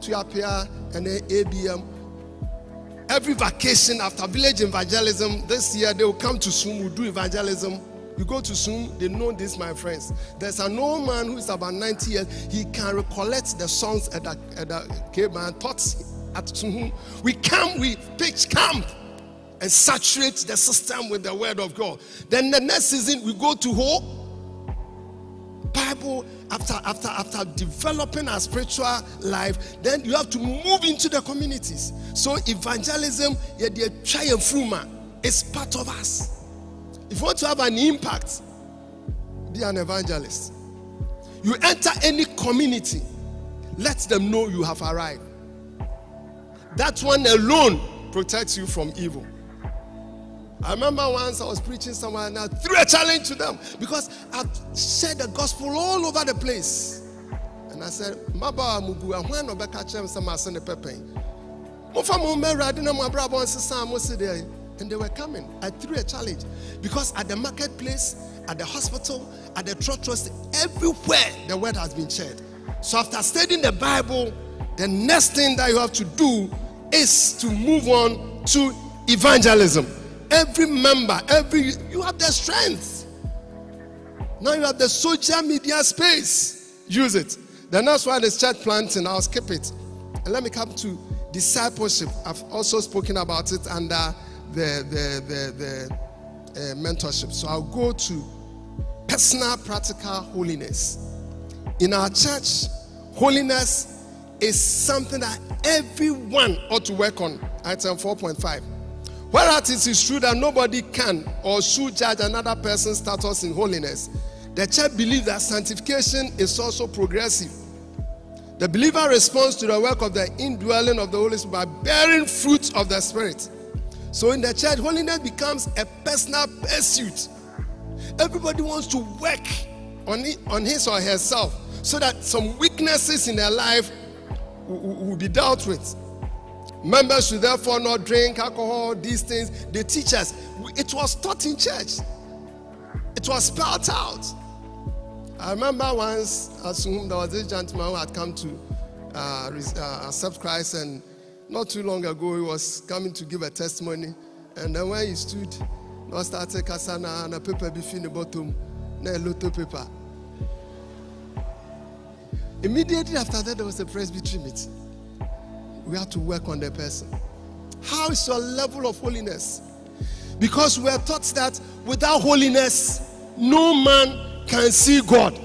Tuapia, and then ABM. Every vacation after village evangelism, this year they will come to Sum, we'll do evangelism You go to Zoom, they know this, my friends. There's an old man who is about 90 years. He can recollect the songs at the, at the caveman thoughts at Zoom. We come, we pitch camp and saturate the system with the word of God. Then the next season, we go to Hope. Bible after after after developing our spiritual life, then you have to move into the communities. So evangelism, yeah, the triumph is part of us. If you want to have an impact, be an evangelist. You enter any community, let them know you have arrived. That one alone protects you from evil. I remember once I was preaching somewhere and I threw a challenge to them because I've shared the gospel all over the place. And I said, Maba Mugu, and when I catch them, some are sending pepe. And they were coming. I threw a challenge because at the marketplace, at the hospital, at the church, everywhere the word has been shared. So after studying the Bible, the next thing that you have to do is to move on to evangelism. Every member, every you have the strength. Now you have the social media space. Use it. The next one is church planting. I'll skip it. And let me come to discipleship. I've also spoken about it under the the the, the uh, mentorship. So I'll go to personal practical holiness. In our church, holiness is something that everyone ought to work on. Item 4.5. Whereas it is true that nobody can or should judge another person's status in holiness, the church believes that sanctification is also progressive. The believer responds to the work of the indwelling of the Holy Spirit by bearing fruit of the Spirit. So in the church, holiness becomes a personal pursuit. Everybody wants to work on, it, on his or herself so that some weaknesses in their life will, will be dealt with. Members should therefore not drink alcohol, these things. The teachers, it was taught in church, it was spelled out. I remember once, as whom there was this gentleman who had come to uh, uh, accept Christ, and not too long ago he was coming to give a testimony. And then when he stood, I started kasana and a paper between the bottom, a little paper. Immediately after that, there was a presbytery meeting we have to work on the person. How is your level of holiness? Because we are taught that without holiness, no man can see God.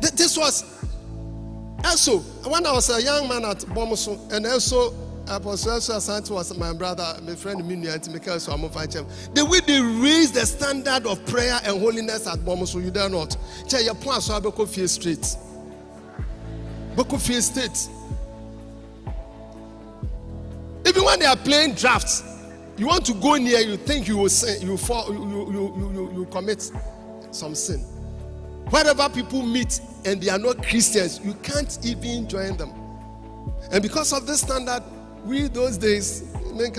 This was also when I was a young man at Bomoso, and also Apostle Asante was my brother, my friend Minya, the way they raised the standard of prayer and holiness at Bomoso, you dare not. Check your plan so I fear straight. Fear state. Even when they are playing drafts, you want to go near, you think you will sin, you fall, you, you, you, you, you commit some sin. Wherever people meet and they are not Christians, you can't even join them. And because of this standard, we those days, men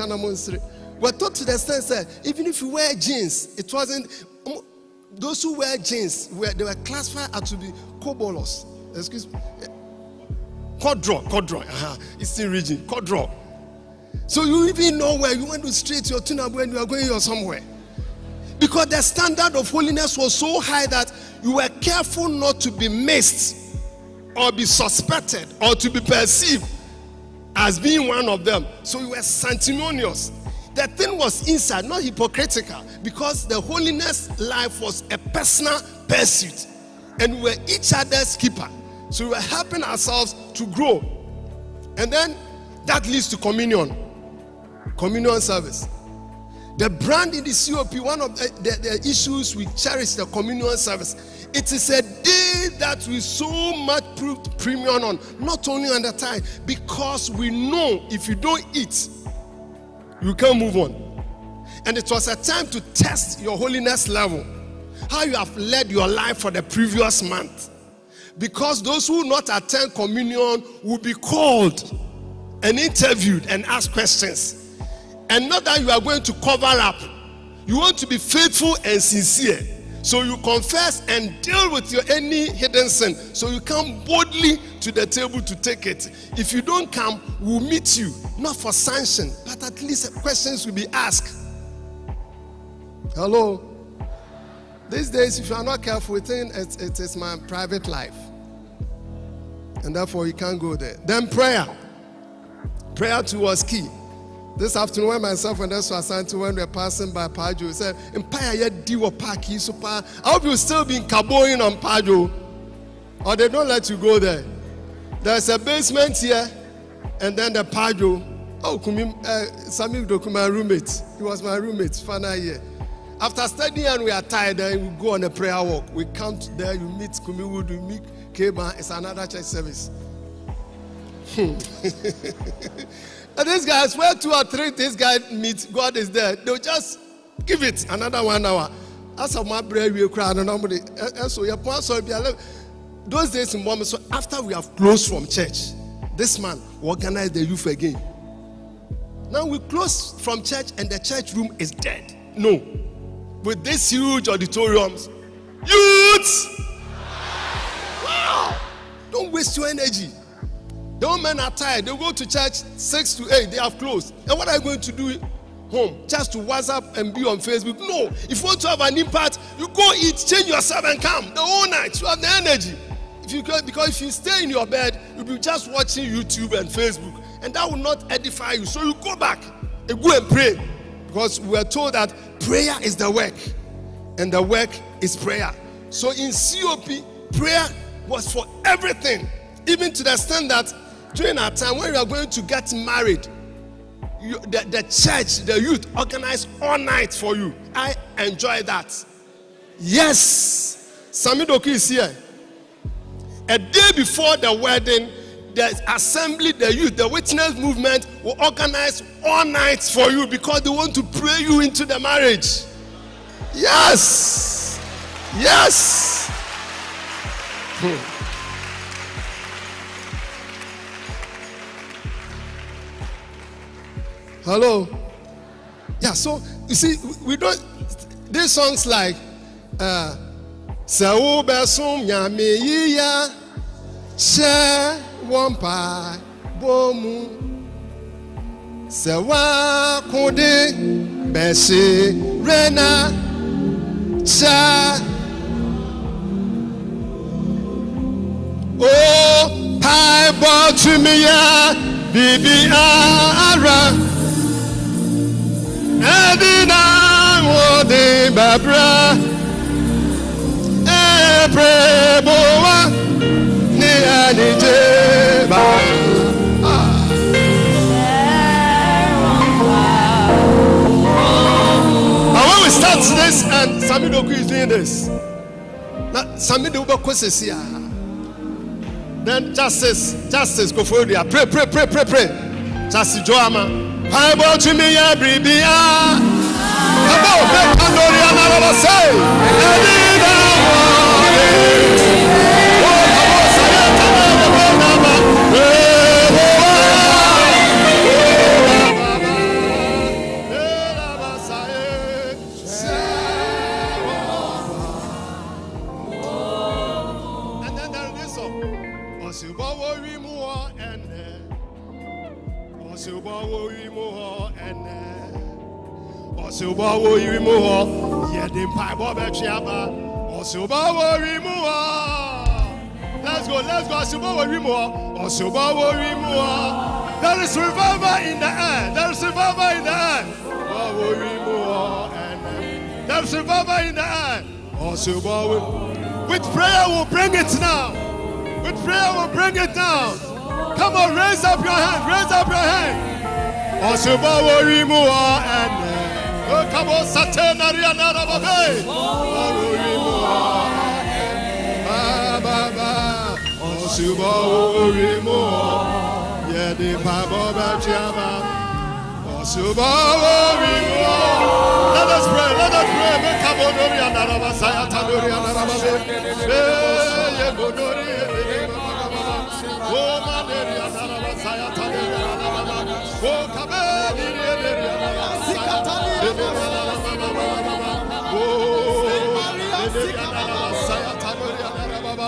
we're taught to the sense that even if you wear jeans, it wasn't those who wear jeans were they were classified as to be kobolos. Excuse me. Quadro, quadro, uh-huh. Eastern region, quadro. So you even know where you went to straight your tuna when you are going somewhere. Because the standard of holiness was so high that you were careful not to be missed or be suspected or to be perceived as being one of them. So you were sanctimonious. The thing was inside, not hypocritical, because the holiness life was a personal pursuit. And we were each other's keeper. So we were helping ourselves to grow. And then that leads to communion communion service. The brand in the COP, one of the, the, the, issues we cherish the communion service. It is a day that we so much put premium on, not only on the time, because we know if you don't eat, you can't move on. And it was a time to test your holiness level, how you have led your life for the previous month. Because those who not attend communion will be called and interviewed and asked questions and not that you are going to cover up. You want to be faithful and sincere. So you confess and deal with your any hidden sin. So you come boldly to the table to take it. If you don't come, we'll meet you, not for sanction, but at least questions will be asked. Hello. These days, if you are not careful, think it, it is my private life. And therefore, you can't go there. Then prayer. Prayer too was key. This afternoon, when myself and was to when we were passing by Pajo, we said, Empire yet deal park super. I hope you still be in on Pajo. Or they don't let you go there. There's a basement here, and then the Pajo. Oh, Kumi, uh, Sami Doku, my roommate. He was my roommate, final year. After studying and we are tired, then we go on a prayer walk. We come there, you meet Kumi Wood, you meet Keba. It's another church service. Hmm. and these guys, where two or three this guy meet, God is there. They'll just give it another one hour. As of my bread, we cry, and nobody. And so, your point, so those days in Bombay, so after we have closed from church, this man organized the youth again. Now we close from church and the church room is dead. No. With these huge auditoriums, youths! Wow! Don't waste your energy. The old men are tired. They go to church six to eight. They have closed. And what are you going to do home? Just to WhatsApp and be on Facebook? No. If you want to have an impact, you go eat, change yourself, and come the whole night. You have the energy. If you go, because if you stay in your bed, you'll be just watching YouTube and Facebook and that will not edify you. So you go back and go and pray because we are told that prayer is the work and the work is prayer. So in COP, prayer was for everything, even to the extent that during our time when we are going to get married, you, the, the church, the youth organize all night for you. I enjoy that. Yes, Samidoku is here. A day before the wedding, the assembly, the youth, the witness movement will organize all night for you because they want to pray you into the marriage. Yes. Yes. Hmm. Hello. Yeah, so you see, we don't. These songs like, uh, Sɛ wobɛsom nyame yiya hyɛ wɔn mpae bɔ mu sɛ woakode bɛhye rena kyɛ o pae bɔ tumi ya biribi ara ɛdi na wode bɛbrɛ ɛprɛ boa ne anigye ba But ah. when we start this and Samidoku is doing this, now Samidoku Kosesi, ah. then justice, justice, go for you. Pray, pray, pray, pray, pray. Justice Joama. Bible to me, ya bribia. Come on, make Kandori Ọ̀sùnbọ̀wọ̀ rí mú ọ yẹ̀dí mpàbọ̀ bẹ̀ tí a. Let's go, let's go. Ọ̀sùnbọ̀wọ̀ rí mú ọ. Ọ̀sùnbọ̀wọ̀ rí mú ọ. There is revival in the air. There is revival in the air. Ọ̀sùnbọ̀wọ̀ rí mú ọ ẹ̀nẹ̀. There is revival in the air. Ọ̀sùnbọ̀wọ̀. With prayer, we'll bring it now. With prayer, we'll bring it down. Come on, raise up your hand. Raise up your hand. Ọ̀ṣùbọ̀ wo rí mú ọ ẹ̀nẹ̀? Ó kàbọ̀ sàtẹ́ nàrí ànára bàbá. Ọ̀rọ̀ rí mú ọ ẹ̀nẹ̀. Bàbá ọ̀ṣùbọ̀ wo rí mú ọ? Yẹ̀dì bàbọ̀ bẹ̀ tí a bá. Ọ̀ṣùbọ̀ wo rí mú ọ? Let us pray, let us pray. Oh, Anaraba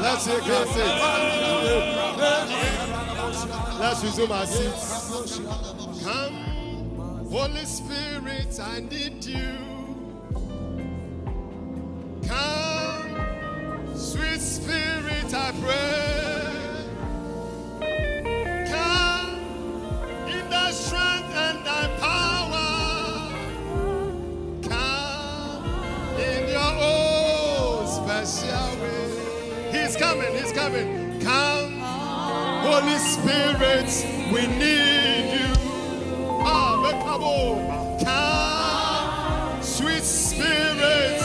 Let's our. Let's resume our seats. Come, Holy Spirit, I need you. Spirit, I pray. Come in thy strength and thy power. Come in your own special way. He's coming, he's coming. Come, Holy Spirit, we need you. Ah, Come, sweet Spirit,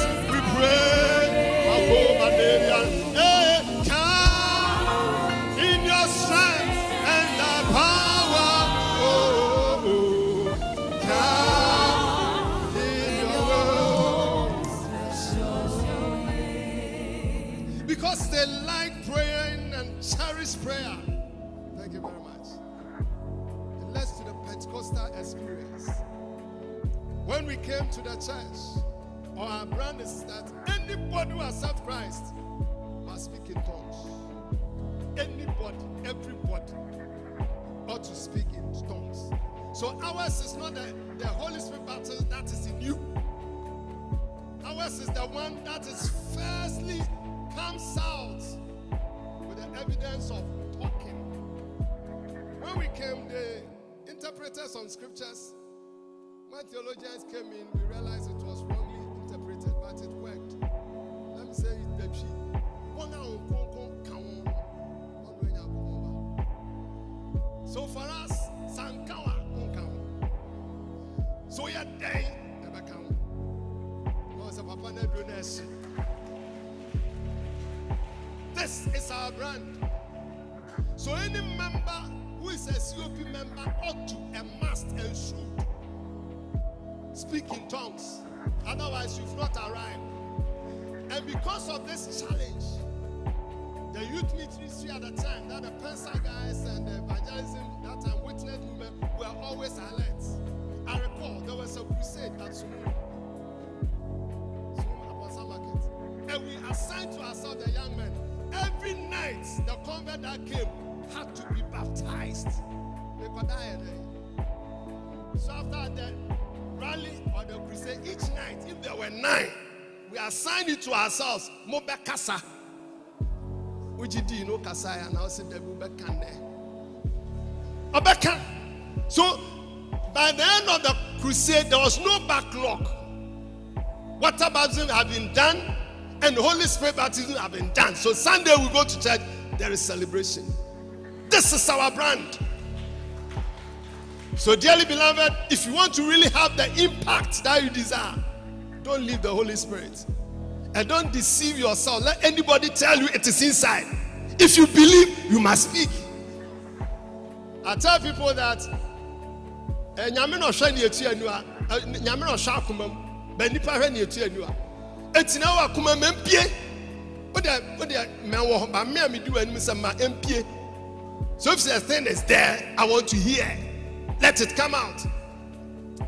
When we came to the church, our brand is that anybody who accepts Christ must speak in tongues. Anybody, everybody ought to speak in tongues. So ours is not the, the Holy Spirit baptism that is in you. Ours is the one that is firstly comes out with the evidence of talking. When we came, the interpreters on scriptures. When theologians came in, we realized it was wrongly interpreted, but it worked. Let me say it, kon- So for us, Sankawa, kan- so yeah, day, never count. No, it's papa this. This is our brand. So any member who is a COP member ought to and must and should speak in tongues. Otherwise, you've not arrived. And because of this challenge, the youth ministry at the time, that the Pensa guys and the evangelism that time witness women were always alert. I recall there was a crusade at. Sumu Apostle Market. And we assigned to ourselves the young men. Every night, the convert that came had to be baptized. There. Eh? So after the rally or the crusade, each night, if there were nine, we assigned it to ourselves. Mobe Kasa. Ujidi no Kasaya now said the Mobe Kane. Obeka. So by the end of the crusade, there was no backlog. Water baptism had been done, and the Holy Spirit baptism had been done. So Sunday we go to church, there is celebration. This is our brand. So, dearly beloved, if you want to really have the impact that you desire, don't leave the Holy Spirit. And don't deceive yourself. Let anybody tell you it is inside. If you believe, you must speak. I tell people that eh, eh, nyame na ɔhwɛ akoma mu bɛ nipa hwɛ ne etu anu a etina wɔ akoma mu mpie o de o de mɛ wɔ hɔ ba mmea mi di wɔ anim sɛ ma mpie so if the thing is there I want to hear let it come out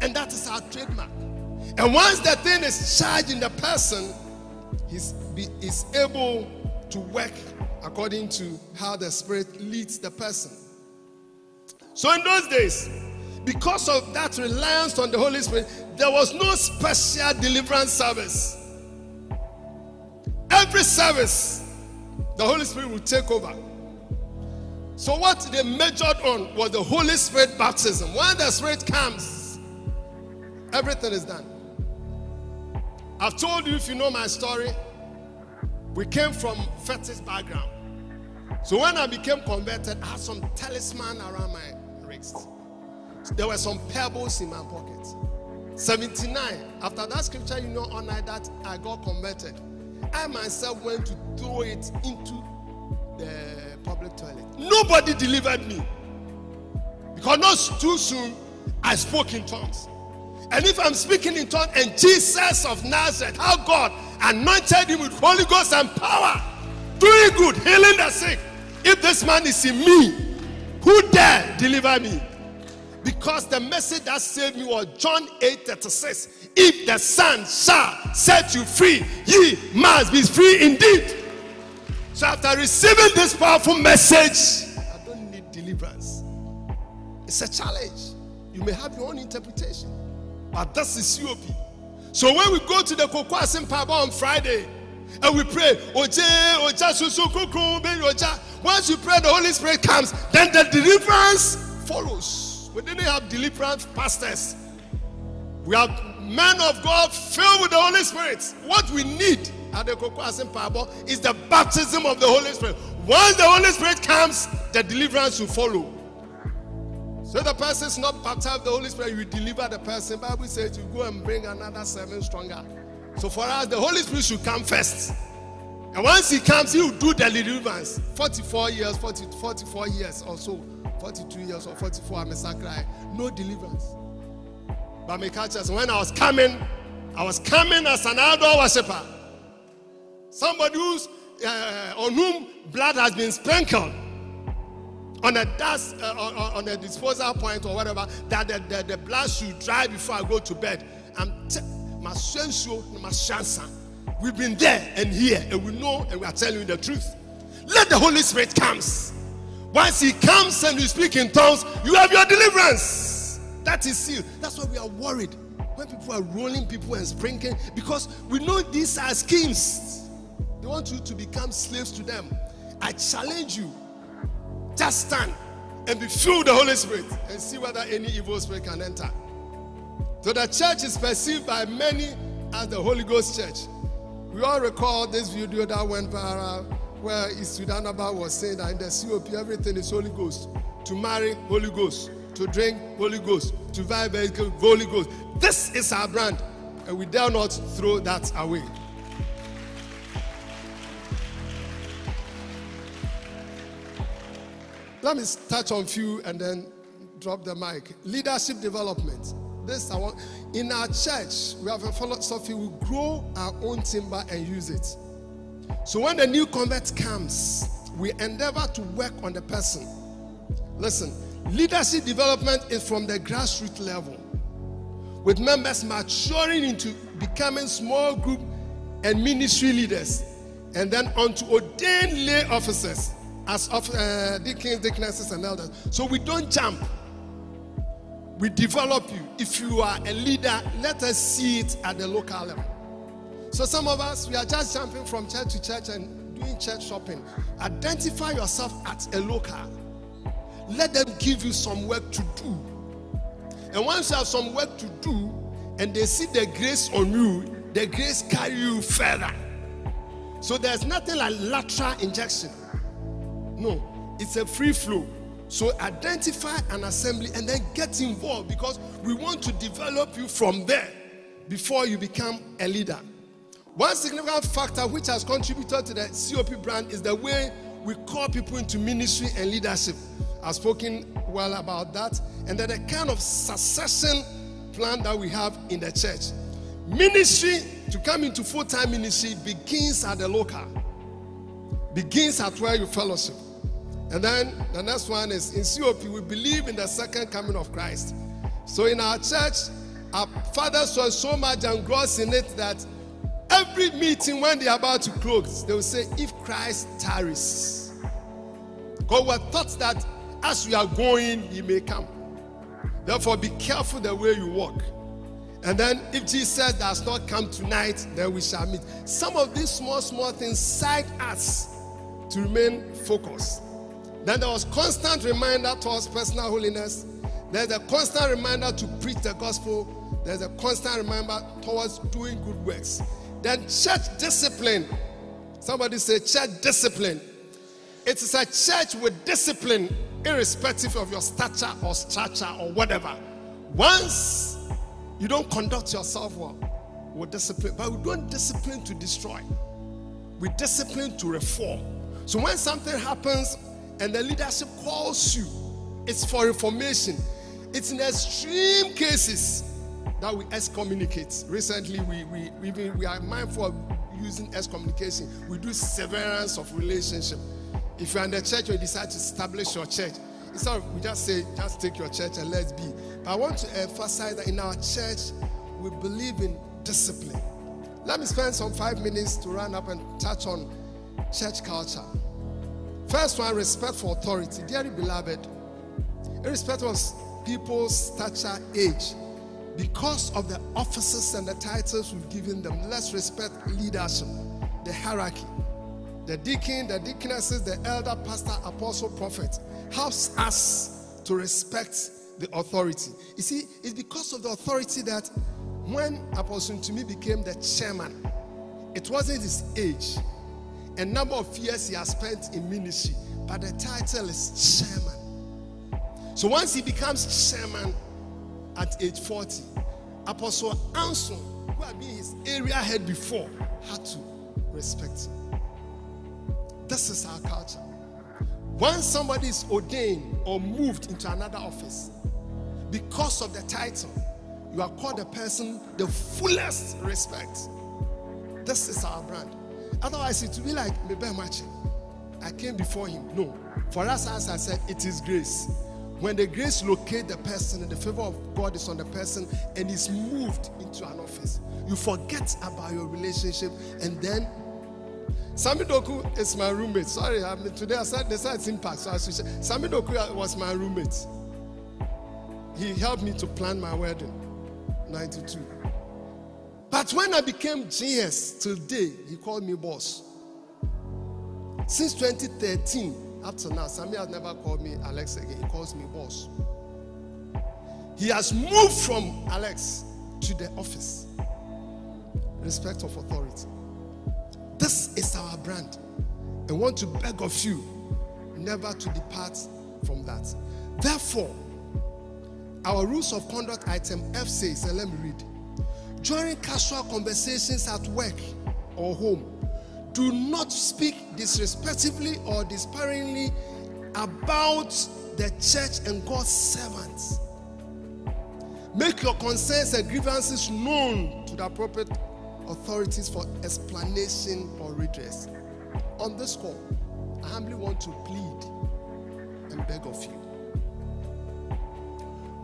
and that is our trademark and once the thing is charged in the person he's be, is able to work according to how the spirit leads the person so in those days, because of that reliance on the Holy Spirit, there was no special deliverance service. Every service, the Holy Spirit would take over. So what they majored on was the Holy Spirit baptism. When the Spirit comes, everything is done. I've told you if you know my story, we came from fetish background. So when I became converted, I had some talisman around my wrist. There were some pebbles in my pocket. 79. After that scripture, you know, on that I got converted, I myself went to throw it into the public toilet. Nobody delivered me. Because not too soon I spoke in tongues. And if I'm speaking in tongues and Jesus of Nazareth, how God anointed him with Holy Ghost and power, doing good, healing the sick. If this man is in me, who dare deliver me? Because the message that saved me was John 8 36. If the Son shall set you free, ye must be free indeed. So after receiving this powerful message, I don't need deliverance. It's a challenge. You may have your own interpretation, but this is COP. So when we go to the Kokwasim Paba on Friday and we pray, Oje, Oja, Oja, once you pray, the Holy Spirit comes, then the deliverance follows. We didn't have deliverance pastors. We have men of God filled with the Holy Spirit. What we need is the baptism of the Holy Spirit. Once the Holy Spirit comes, the deliverance will follow. So the person is not baptized the Holy Spirit, you deliver the person. Bible says you go and bring another seven stronger. So for us, the Holy Spirit should come first. And once he comes, he will do the deliverance. 44 years, 40, 44 years or so, 42 years or 44, I'm a sacrifice. No deliverance. But my catch us when I was coming, I was coming as an outdoor worshiper. Somebody who's uh, on whom blood has been sprinkled on a dust uh, on, on, a disposal point or whatever that the, the, the blood should dry before I go to bed. I'm t- my sensual, my shansa. We've been there and here, and we know, and we are telling you the truth. Let the Holy Spirit comes. Once He comes and you speak in tongues, you have your deliverance. That is sealed. That's why we are worried when people are rolling people and sprinkling because we know these are schemes. They want you to become slaves to them. I challenge you. Just stand and be filled with the Holy Spirit and see whether any evil spirit can enter. So the church is perceived by many as the Holy Ghost church. We all recall this video that went viral where Isudanaba was saying that in the COP everything is Holy Ghost. To marry, Holy Ghost. To drink, Holy Ghost. To vehicle, Holy Ghost. This is our brand, and we dare not throw that away. Let me touch on few and then drop the mic. Leadership development. This I want in our church, we have a philosophy, we grow our own timber and use it. So when the new convert comes, we endeavor to work on the person. Listen, leadership development is from the grassroots level, with members maturing into becoming small group and ministry leaders, and then on to ordained lay officers as of, uh, deacons, deaconesses, and elders. So we don't jump. We develop you. If you are a leader, let us see it at the local level. So some of us, we are just jumping from church to church and doing church shopping. Identify yourself at a local. Let them give you some work to do. And once you have some work to do, and they see the grace on you, the grace carry you further. So there's nothing like lateral injection. No, it's a free flow. So identify an assembly and then get involved because we want to develop you from there before you become a leader. One significant factor which has contributed to the COP brand is the way we call people into ministry and leadership. I've spoken well about that. And then the kind of succession plan that we have in the church. Ministry, to come into full time ministry, begins at the local, begins at where you fellowship. And then the next one is in COP, we believe in the second coming of Christ. So in our church, our fathers were so much engrossed in it that every meeting when they're about to close, they will say, if Christ tarries. God we're taught that as we are going, he may come. Therefore, be careful the way you walk. And then, if Jesus does not come tonight, then we shall meet. Some of these small, small things side us to remain focused. Then there was constant reminder towards personal holiness. There's a constant reminder to preach the gospel. There's a constant reminder towards doing good works. Then church discipline. Somebody say church discipline. It is a church with discipline, irrespective of your stature or structure or whatever. Once you don't conduct yourself well, we discipline, but we don't discipline to destroy. We discipline to reform. So when something happens and the leadership calls you It's for information. It's in extreme cases that we excommunicate. Recently, we, we, we, we are mindful of using excommunication. We do severance of relationship. If you're in the church you decide to establish your church, instead of we just say, just take your church and let's be. But I want to emphasize that in our church, we believe in discipline. Let me spend some five minutes to run up and touch on church culture. First one, respect for authority. Dearly beloved, irrespective of people's stature, age, because of the offices and the titles we've given them, let's respect leadership, the hierarchy. The deacon, the deaconesses, the elder, pastor, apostle, prophet helps us to respect the authority. You see, it's because of the authority that when Apostle Ntumy became the chairman, it wasn't his age, a number of years he has spent in ministry, but the title is chairman. So once he becomes chairman at age 40, Apostle Anson, who had been his area head before, had to respect him. This is our culture. Once somebody is ordained or moved into another office, because of the title, you are called a person the fullest respect. This is our brand. Otherwise, it will be like Mebe Machi. I came before him. No. For us, as I said, it is grace. When the grace locate the person and the favor of God is on the person and is moved into an office, you forget about your relationship and then Sami Doku is my roommate. Sorry, I mean, today I said the site impact. So I should say Sami Doku uh, was my roommate. He helped me to plan my wedding, 92. But when I became GS today, he called me boss. Since 2013, up to now, Sami has never called me Alex again. He calls me boss. He has moved from Alex to the office. Respect of authority. This is our brand. I want to beg of you never to depart from that. Therefore, our rules of conduct item F says, and let me read. During casual conversations at work or home, do not speak disrespectfully or disparagingly about the church and God's servants. Make your concerns and grievances known to the appropriate authorities for explanation or redress. On this call, I humbly want to plead and beg of you.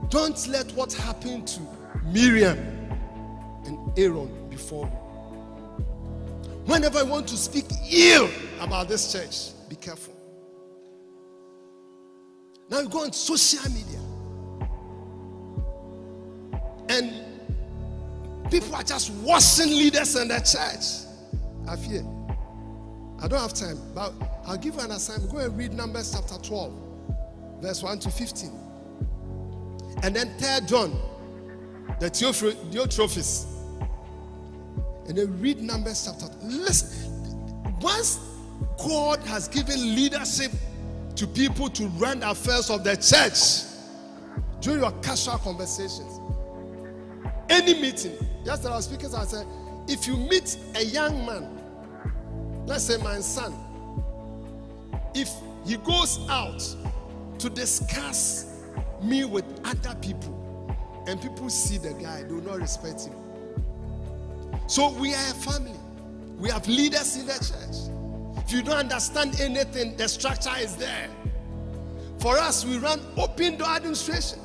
Don't let what happened to Miriam and Aaron before you. Whenever you want to speak ill about this church, be careful. Now you go on social media and people are just washing leaders in the church. I fear. I don't have time, but I'll give you an assignment. Go and read Numbers chapter 12, verse 1 to 15. And then third John, the Diotrephes. And then read Numbers chapter. Listen, once God has given leadership to people to run the affairs of the church during your casual conversations, any meeting. Yesterday I was speaking, I said, if you meet a young man, let's say my son, if he goes out to discuss me with other people, and people see the guy, they will not respect him. So we are a family. We have leaders in the church. If you don't understand anything, the structure is there. For us, we run open door administration.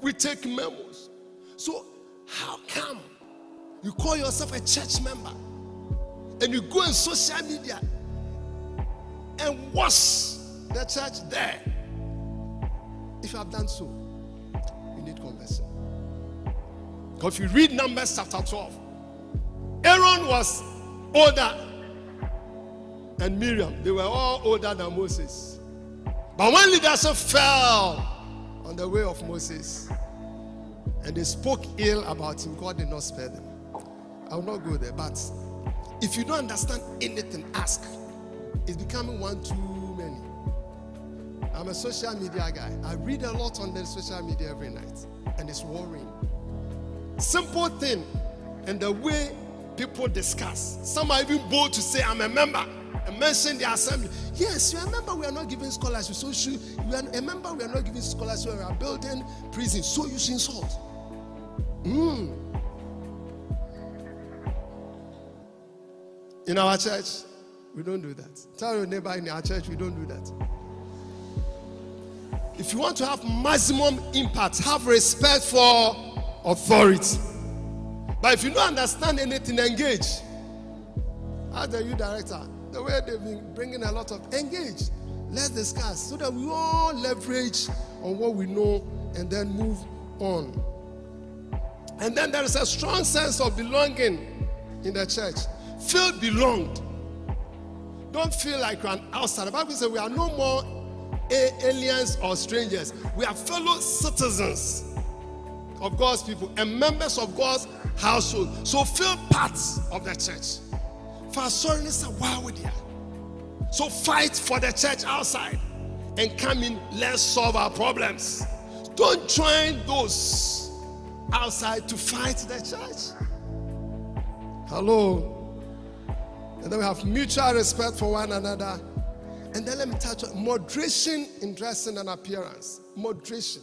We take memos. So how come you call yourself a church member and you go on social media and wash the church there? If you have done so, you need conversion. Because if you read Numbers chapter 12, Aaron was older and Miriam, they were all older than Moses. But when leadership fell on the way of Moses and they spoke ill about him, God did not spare them. I will not go there, but if you don't understand anything, ask. It's becoming one too many. I'm a social media guy. I read a lot on the social media every night, and it's worrying. Simple thing, and the way people discuss. Some are even bold to say, I'm a member. and mention the assembly. Yes, you remember we are not giving scholarships, so should, you are, remember we are not giving scholarships, we are building prisons, so you should insult. Mm. In our church, we don't do that. Tell your neighbor in our church, we don't do that. If you want to have maximum impact, have respect for authority. But if you don't understand anything, engage. As the youth director, the way they've been bringing a lot of engage. Let's discuss so that we all leverage on what we know and then move on. And then there is a strong sense of belonging in the church. Feel belonged. Don't feel like you're an outsider. The Bible says we are no more aliens or strangers. We are fellow citizens of God's people and members of God's household. So fill parts of the church. For sorry, wow. So fight for the church outside and come in, let's solve our problems. Don't join those outside to fight the church. Hello. And then we have mutual respect for one another. And then let me touch on moderation in dressing and appearance. Moderation.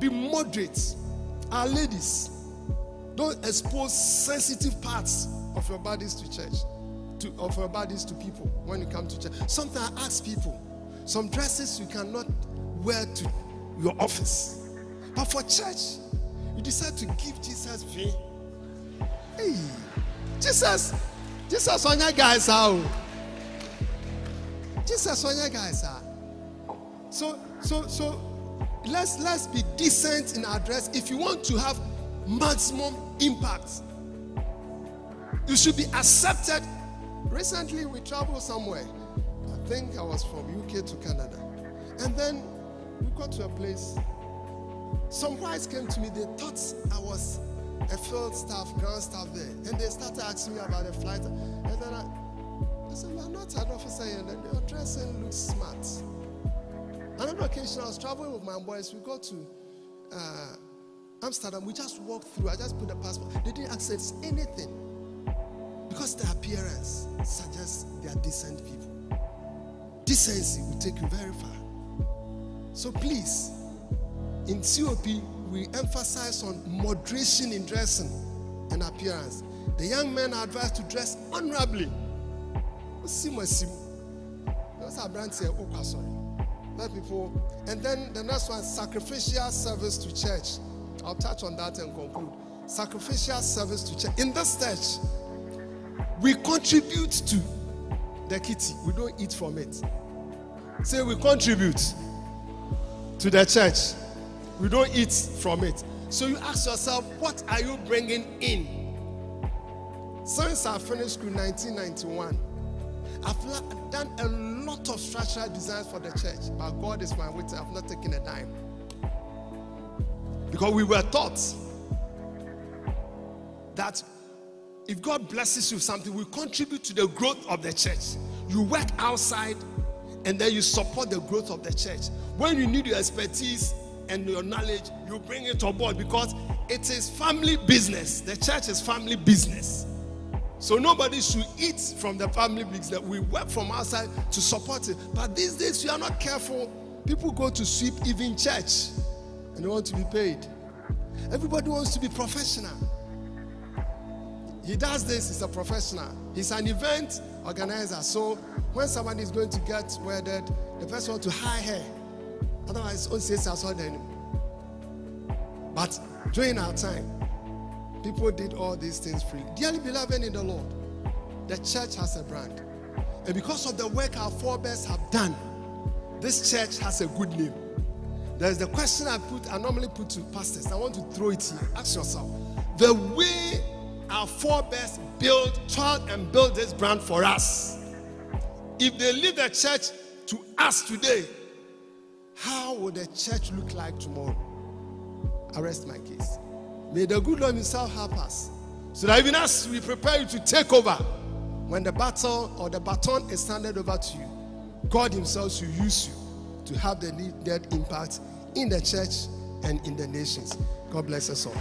Be moderate. Our ladies, don't expose sensitive parts of your bodies to church, to, of your bodies to people when you come to church. Sometimes I ask people, some dresses you cannot wear to your office. But for church, you decide to give Jesus V. Hey, Jesus, Jesus on your guys out. Jesus on your guys out. So, so, so let's let's be decent in our dress. If you want to have maximum impact, you should be accepted. Recently, we traveled somewhere. I think I was from UK to Canada, and then we got to a place. Some whites came to me. They thought I was a field staff, ground staff there. And they started asking me about the flight. And then I, I said, You're not an officer. And your dressing looks smart. Another occasion, I was traveling with my boys. We go to uh, Amsterdam. We just walked through. I just put the passport. They didn't access anything. Because their appearance suggests they are decent people. Decency will take you very far. So please, in COP, we emphasize on moderation in dressing and appearance. The young men are advised to dress honorably. Let people. And then the next one, sacrificial service to church. I'll touch on that and conclude. Sacrificial service to church. In this church, we contribute to the kitty. We don't eat from it. Say we contribute to the church. We don't eat from it. So you ask yourself, what are you bringing in? Since I finished school in 1991, I've done a lot of structural designs for the church, but God is my witness. I've not taken a dime. Because we were taught that if God blesses you with something, we contribute to the growth of the church. You work outside and then you support the growth of the church. When you need your expertise, and your knowledge, you bring it on board because it is family business. The church is family business. So nobody should eat from the family business. We work from outside to support it. But these days, you are not careful. People go to sweep even church and they want to be paid. Everybody wants to be professional. He does this, he's a professional. He's an event organizer. So when somebody is going to get wedded, the person wants to hire her Otherwise, on says saw them. But during our time, people did all these things freely. Dearly beloved in the Lord, the church has a brand. And because of the work our forebears have done, this church has a good name. There's the question I put, I normally put to pastors. I want to throw it here. Ask yourself the way our forebears built, tried, and built this brand for us. If they leave the church to us today, how will the church look like tomorrow? I rest my case. May the good Lord Himself help us. So that even as we prepare you to take over, when the battle or the baton is handed over to you, God Himself will use you to have the needed impact in the church and in the nations. God bless us all.